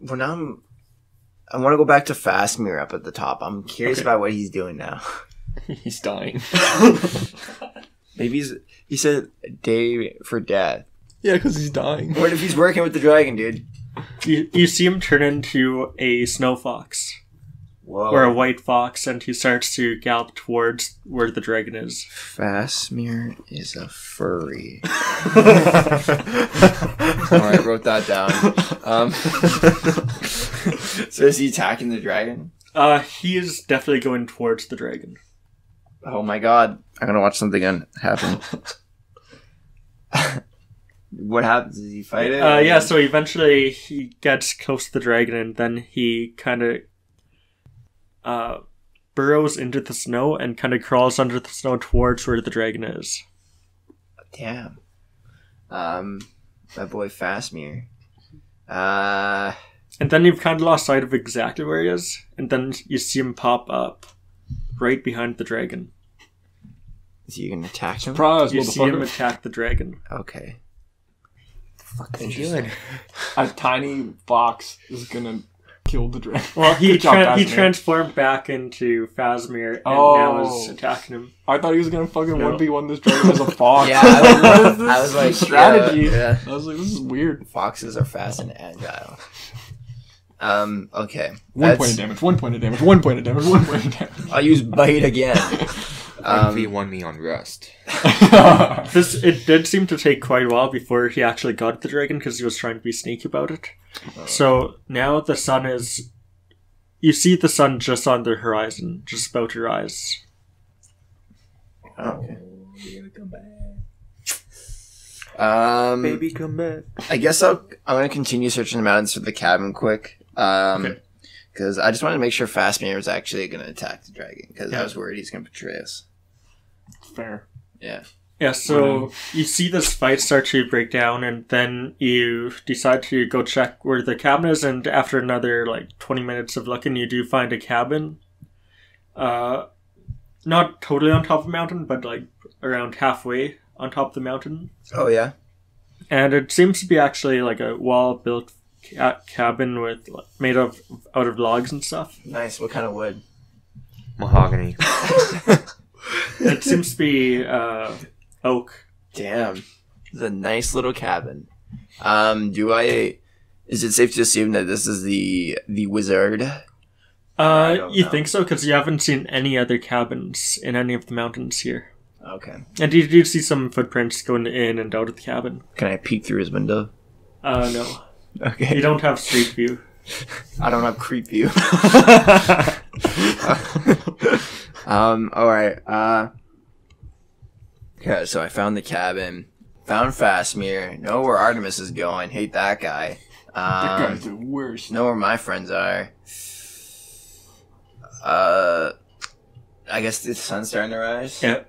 Speaker 6: Well, now I'm. I want to go back to Fastmere up at the top. I'm curious
Speaker 2: Okay.
Speaker 6: about what he's doing now.
Speaker 3: He's dying.
Speaker 6: Maybe he's. He said day for death.
Speaker 3: yeah, because he's dying.
Speaker 6: What if he's working with the dragon, dude?
Speaker 2: You, you see him turn into a snow fox
Speaker 6: Whoa.
Speaker 2: or a white fox, and he starts to gallop towards where the dragon is.
Speaker 6: Fastmere is a furry. All right, wrote that down. Um, so is he attacking the dragon?
Speaker 2: Uh, he is definitely going towards the dragon.
Speaker 6: Oh my god! I'm gonna watch something un- happen. what happens? Does he fight it?
Speaker 2: Uh, yeah, so eventually he gets close to the dragon, and then he kind of uh, burrows into the snow and kind of crawls under the snow towards where the dragon is.
Speaker 6: Damn. Um, my boy Fastmere. Uh,
Speaker 2: And then you've kind of lost sight of exactly where he is, and then you see him pop up right behind the dragon.
Speaker 6: is he gonna attack him?
Speaker 3: Surprise,
Speaker 2: You see him attack the dragon.
Speaker 6: Okay. Fuck
Speaker 1: Interesting.
Speaker 3: A tiny fox is gonna kill the dragon.
Speaker 2: Well, he
Speaker 3: Good job,
Speaker 2: tran he transformed back into Phasmir and
Speaker 3: Oh.
Speaker 2: now is attacking him.
Speaker 3: I thought he was gonna fucking
Speaker 2: No.
Speaker 3: one v one this dragon as a fox.
Speaker 6: Yeah, I was,
Speaker 3: this
Speaker 6: I was like
Speaker 3: strategy.
Speaker 6: Yeah, yeah.
Speaker 3: I was like, this is weird.
Speaker 6: Foxes are fast and agile. Um. Okay.
Speaker 3: One
Speaker 6: That's-
Speaker 3: point of damage. One point of damage. One point of damage. One point of damage.
Speaker 6: I'll use bite again.
Speaker 1: One v one me on rust.
Speaker 2: This it did seem to take quite a while before he actually got the dragon because he was trying to be sneaky about it. So now the sun is. You see the sun just on the horizon, just about to rise.
Speaker 6: okay. Um,
Speaker 1: Baby, come back.
Speaker 6: I guess I'll, I'm gonna continue searching the mountains for the cabin quick. Um,
Speaker 2: Okay.
Speaker 6: because I just wanted to make sure Fastmere was actually gonna attack the dragon because
Speaker 2: Yeah.
Speaker 6: I was worried he's gonna betray us.
Speaker 3: Fair.
Speaker 6: Yeah.
Speaker 2: Yeah, so you see this fight start to break down, and then you decide to go check where the cabin is, and after another like 20 minutes of looking, you do find a cabin. Uh, not totally on top of the mountain, but like around halfway on top of the mountain.
Speaker 6: Oh yeah.
Speaker 2: And it seems to be actually like a wall built ca- cabin with like, made of out of logs and stuff.
Speaker 6: Nice. What kind of wood?
Speaker 1: Mahogany.
Speaker 2: It seems to be uh, oak.
Speaker 6: Damn. It's a nice little cabin. Um, do I? Is it safe to assume that this is the the wizard?
Speaker 2: Uh, you
Speaker 6: know.
Speaker 2: think so? Because you haven't seen any other cabins in any of the mountains here.
Speaker 6: Okay.
Speaker 2: And you do see some footprints going in and out of the cabin.
Speaker 6: Can I peek through his window?
Speaker 2: Uh, no.
Speaker 6: Okay.
Speaker 2: You don't have street view.
Speaker 6: I don't have creep view. um. All right. Uh. Okay. So I found the cabin. Found Fastmere. Know where Artemis is going. Hate that guy.
Speaker 3: That
Speaker 6: Um,
Speaker 3: guy's the worst.
Speaker 6: know where my friends are. Uh. I guess the sun's starting to rise.
Speaker 2: Yeah.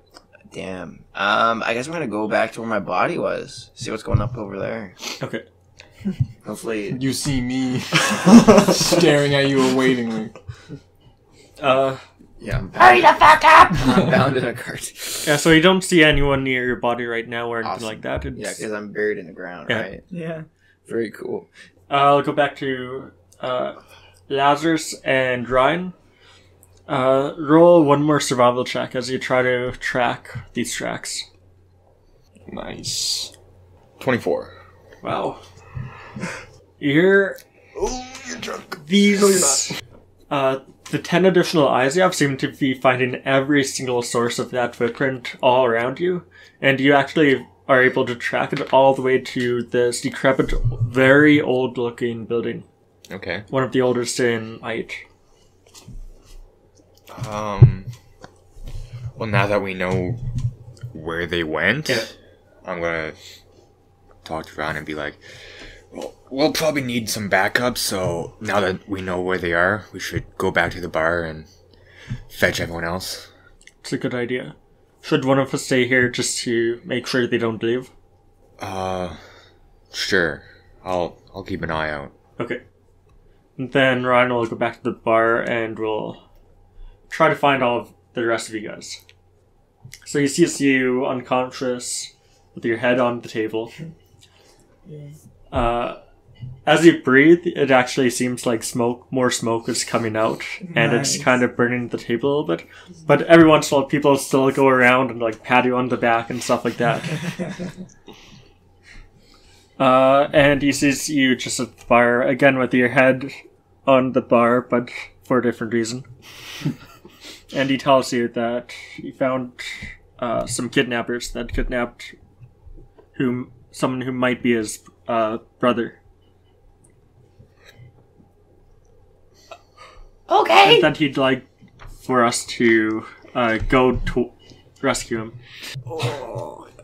Speaker 6: Damn. Um. I guess I'm gonna go back to where my body was. See what's going up over there.
Speaker 2: Okay.
Speaker 6: Hopefully.
Speaker 3: You see me staring at you awaitingly.
Speaker 2: Uh,
Speaker 6: Yeah. I'm
Speaker 5: Hurry
Speaker 6: bound,
Speaker 5: the fuck up!
Speaker 6: I'm bound in a cart.
Speaker 2: yeah, so you don't see anyone near your body right now or anything
Speaker 6: Awesome.
Speaker 2: like that. It's,
Speaker 6: Yeah, because I'm buried in the ground,
Speaker 2: Yeah.
Speaker 6: right?
Speaker 4: Yeah.
Speaker 6: Very cool.
Speaker 2: I'll go back to uh, Lazarus and Ryan. Uh, roll one more survival check as you try to track these tracks.
Speaker 3: Nice.
Speaker 1: 24.
Speaker 2: Wow. You're.
Speaker 1: Oh, you're drunk.
Speaker 2: These. Uh, the 10 additional eyes you have seem to be finding every single source of that footprint all around you, and you actually are able to track it all the way to this decrepit, very old looking building.
Speaker 1: Okay.
Speaker 2: One of the oldest in Ait.
Speaker 1: Um. Well, now that we know where they went,
Speaker 2: Yeah.
Speaker 1: I'm gonna talk to Ron and be like, "Well, we'll probably need some backup. So now that we know where they are, we should go back to the bar and fetch everyone else."
Speaker 2: It's a good idea. Should one of us stay here just to make sure they don't leave?
Speaker 1: Uh, sure. I'll I'll keep an eye out.
Speaker 2: Okay. And then Ryan will go back to the bar and we'll try to find all of the rest of you guys. So he sees you unconscious with your head on the table. Uh, as you breathe, it actually seems like smoke, more smoke is coming out, and it's kind of burning the table a little bit. But every once in a while, people still go around and like pat you on the back and stuff like that. Uh, and he sees you just at the bar again with your head on the bar, but for a different reason. and he tells you that he found uh, some kidnappers that kidnapped whom someone who might be his uh, brother,
Speaker 5: Okay.
Speaker 2: and that he'd like for us to uh, go to rescue him.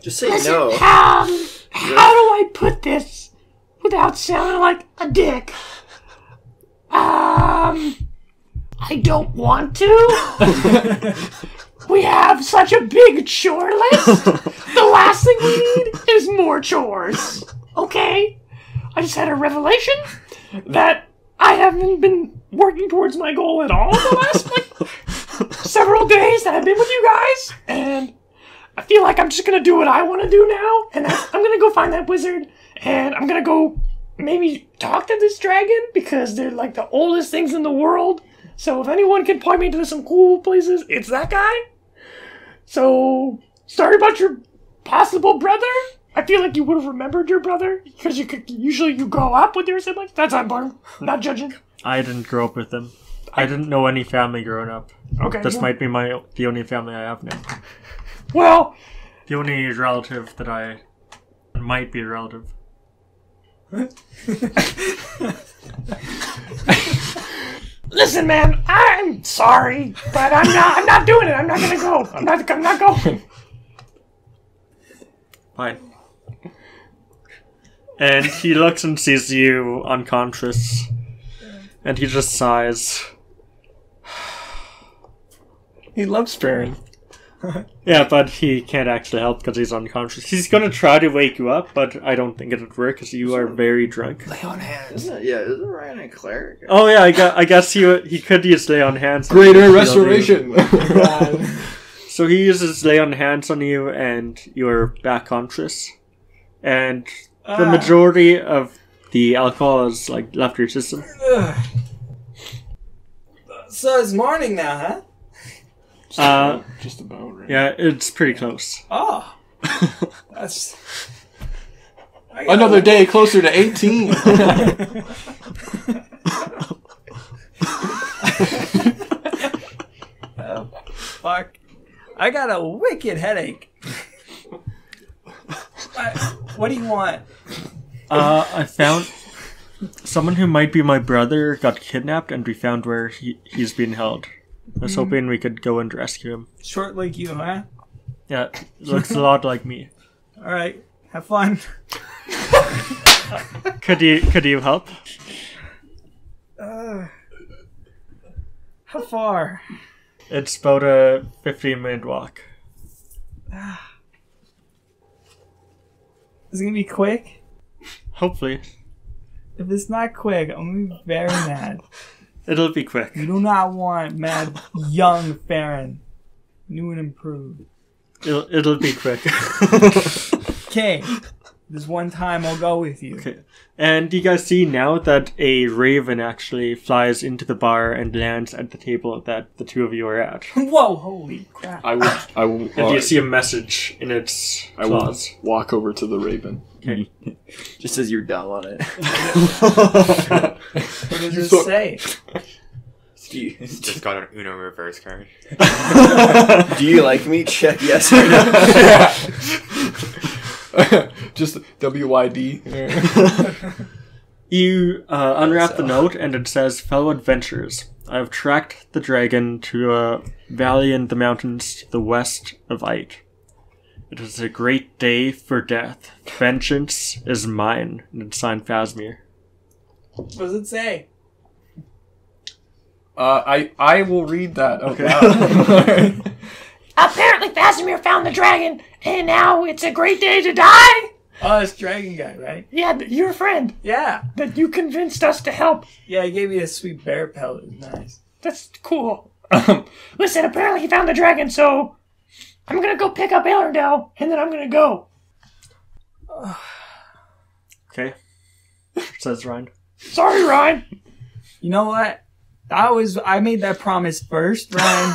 Speaker 6: Just say
Speaker 5: Listen,
Speaker 6: no.
Speaker 5: um, how do I put this without sounding like a dick? Um, I don't want to. we have such a big chore list. The last thing we need is more chores. Okay? I just had a revelation that I haven't been working towards my goal at all the last like several days that I've been with you guys, and I feel like I'm just gonna do what I want to do now, and I'm gonna go find that wizard, and I'm gonna go maybe talk to this dragon because they're like the oldest things in the world. So if anyone can point me to some cool places, it's that guy. So sorry about your possible brother. I feel like you would have remembered your brother because you could usually you grow up with your siblings. That's on bar. Not judging.
Speaker 2: I didn't grow up with them. I didn't know any family growing up.
Speaker 5: Okay.
Speaker 2: This
Speaker 5: well-
Speaker 2: might be my the only family I have now.
Speaker 5: well,
Speaker 2: The only relative that I might be a relative.
Speaker 5: Listen, man, I'm sorry, but I'm not. I'm not doing it. I'm not gonna go. I'm not. I'm not going.
Speaker 2: Fine. And he looks and sees you unconscious, and he just sighs.
Speaker 3: He loves Farron.
Speaker 2: Yeah, but he can't actually help because he's unconscious. He's gonna try to wake you up, but I don't think it'd work because you are very drunk.
Speaker 6: Lay on hands.
Speaker 7: Isn't it, yeah, isn't Ryan a cleric?
Speaker 2: Oh yeah, I, gu- I guess he he could use lay on hands. on
Speaker 3: Greater restoration.
Speaker 2: So he uses lay on hands on you, and you're back conscious, and the
Speaker 4: Ah.
Speaker 2: majority of the alcohol is like left your system.
Speaker 4: Ugh. So it's morning now, huh?
Speaker 2: Uh,
Speaker 3: Just about right.
Speaker 2: yeah, it's pretty close.
Speaker 4: Oh, that's I got
Speaker 3: Another day closer to 18.
Speaker 4: Oh, fuck. I got a wicked headache. What, what do you want?
Speaker 2: Uh, I found someone who might be my brother got kidnapped, and we found where he he's being held. I was hoping we could go and rescue him.
Speaker 4: Short like you, huh?
Speaker 2: Yeah, looks a lot like me.
Speaker 4: All right, have fun.
Speaker 2: Could you could you help?
Speaker 4: Uh, how far?
Speaker 2: It's about a fifteen minute walk.
Speaker 4: Is it gonna be quick?
Speaker 2: Hopefully,
Speaker 4: If it's not quick, I'm gonna be very mad.
Speaker 2: it'll be quick.
Speaker 4: You do not want mad young Farron. New and improved.
Speaker 2: It'll it'll be quick.
Speaker 4: Okay, this one time I'll go with you.
Speaker 2: Okay. And you guys see now that a raven actually flies into the bar and lands at the table that the two of you are at.
Speaker 4: Whoa, holy crap.
Speaker 3: I will. I will.
Speaker 2: And you see a message in its
Speaker 3: I will
Speaker 2: claws.
Speaker 3: walk over to the raven.
Speaker 2: Okay.
Speaker 7: Just as you're down on it.
Speaker 4: What does it
Speaker 3: thought-
Speaker 4: say?
Speaker 7: do,
Speaker 1: Just got an Uno reverse card.
Speaker 7: do you like me? Check yes or no.
Speaker 3: Just WYD.
Speaker 2: You uh, unwrap the note and it says, Fellow adventurers, I have tracked the dragon to a valley in the mountains to the west of Ike. It is a great day for death. Vengeance is mine. And it's signed Phasmir.
Speaker 4: What does it say?
Speaker 3: Uh, I I will read that.
Speaker 2: Okay.
Speaker 5: Apparently, Fasimir found the dragon, and now it's a great day to die.
Speaker 4: Oh, it's Dragon Guy, right?
Speaker 5: Yeah, your friend
Speaker 4: Yeah.
Speaker 5: that you convinced us to help.
Speaker 4: Yeah, he gave me a sweet bear pellet. It was nice.
Speaker 5: That's cool. Um, listen, apparently he found the dragon, so I'm gonna go pick up Aelerdell, and then I'm gonna go.
Speaker 2: Okay? says Ryan.
Speaker 5: Sorry, Ryan.
Speaker 4: You know what? That was I made that promise first, Ryan.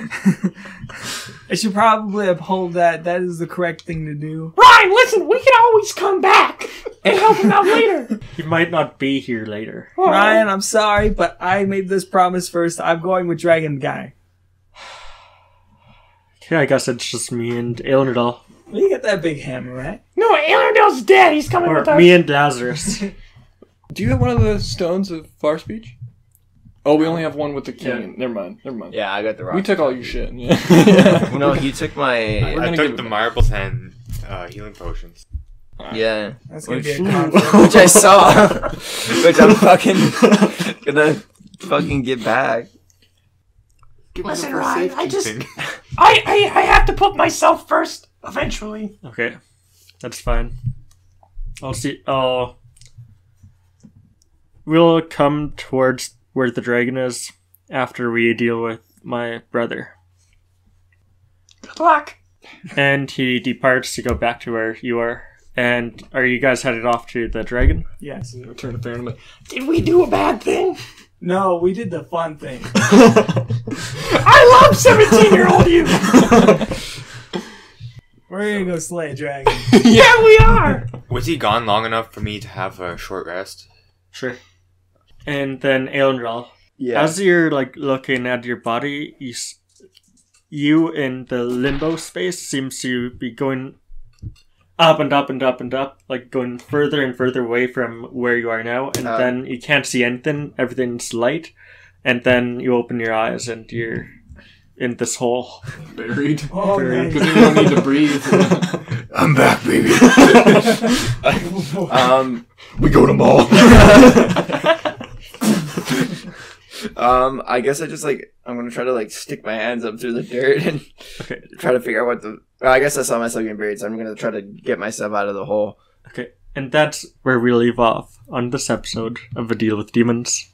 Speaker 4: I should probably uphold that. That is the correct thing to do.
Speaker 5: Ryan, listen, we can always come back and help him out later.
Speaker 2: He might not be here later.
Speaker 5: Oh,
Speaker 4: Ryan, I'm sorry, but I made this promise first. I'm going with Dragon Guy.
Speaker 2: Okay, I guess it's just me and Aelnerdal.
Speaker 4: Well, you get that big hammer, right?
Speaker 5: No, Aelerdell's dead. He's coming
Speaker 2: Or
Speaker 5: with us.
Speaker 2: me and Lazarus.
Speaker 3: Do you have one of the stones of far speech? Oh, we only have one with the king. Never mind. Never mind.
Speaker 6: Yeah, I got the rock.
Speaker 3: We took all your shit. Yeah.
Speaker 6: no, he took my.
Speaker 1: I took the
Speaker 3: it-
Speaker 1: marbles and uh, healing potions.
Speaker 6: Yeah,
Speaker 4: That's gonna
Speaker 6: which,
Speaker 4: be a conflict.
Speaker 6: which I saw, which I'm fucking gonna fucking get back.
Speaker 5: Listen, Ryan, I just, I, I, I have to put myself first eventually.
Speaker 2: Okay, that's fine. I'll see. I'll. We'll come towards where the dragon is after we deal with my brother.
Speaker 5: Good luck.
Speaker 2: And he departs to go back to where you are. And are you guys headed off to the dragon?
Speaker 4: Yes.
Speaker 3: Turn to Farron. like,
Speaker 5: Did we do a bad thing?
Speaker 4: No, we did the fun thing.
Speaker 5: I love 17 year old you.
Speaker 4: We're gonna go slay a dragon.
Speaker 5: yeah, we are.
Speaker 1: Was he gone long enough for me to have a short rest?
Speaker 2: Sure. And then Aelnral,
Speaker 7: Yeah.
Speaker 2: as you're like looking at your body, you, you in the limbo space seems to be going up and up and up and up, like going further and further away from where you are now, and
Speaker 6: Uh.
Speaker 2: then you can't see anything. Everything's light, and then you open your eyes and you're in this hole.
Speaker 3: Buried.
Speaker 4: Oh,
Speaker 3: Because you don't need to breathe.
Speaker 1: I'm back, baby.
Speaker 6: Um,
Speaker 1: we go to mall.
Speaker 6: Um, I guess I just like I'm gonna try to like stick my hands up through the dirt and
Speaker 2: Okay.
Speaker 6: try to figure out what the. Well, I guess I saw myself getting buried, so I'm gonna try to get myself out of the hole.
Speaker 2: Okay. And that's where we leave off on this episode of A Deal with Demons.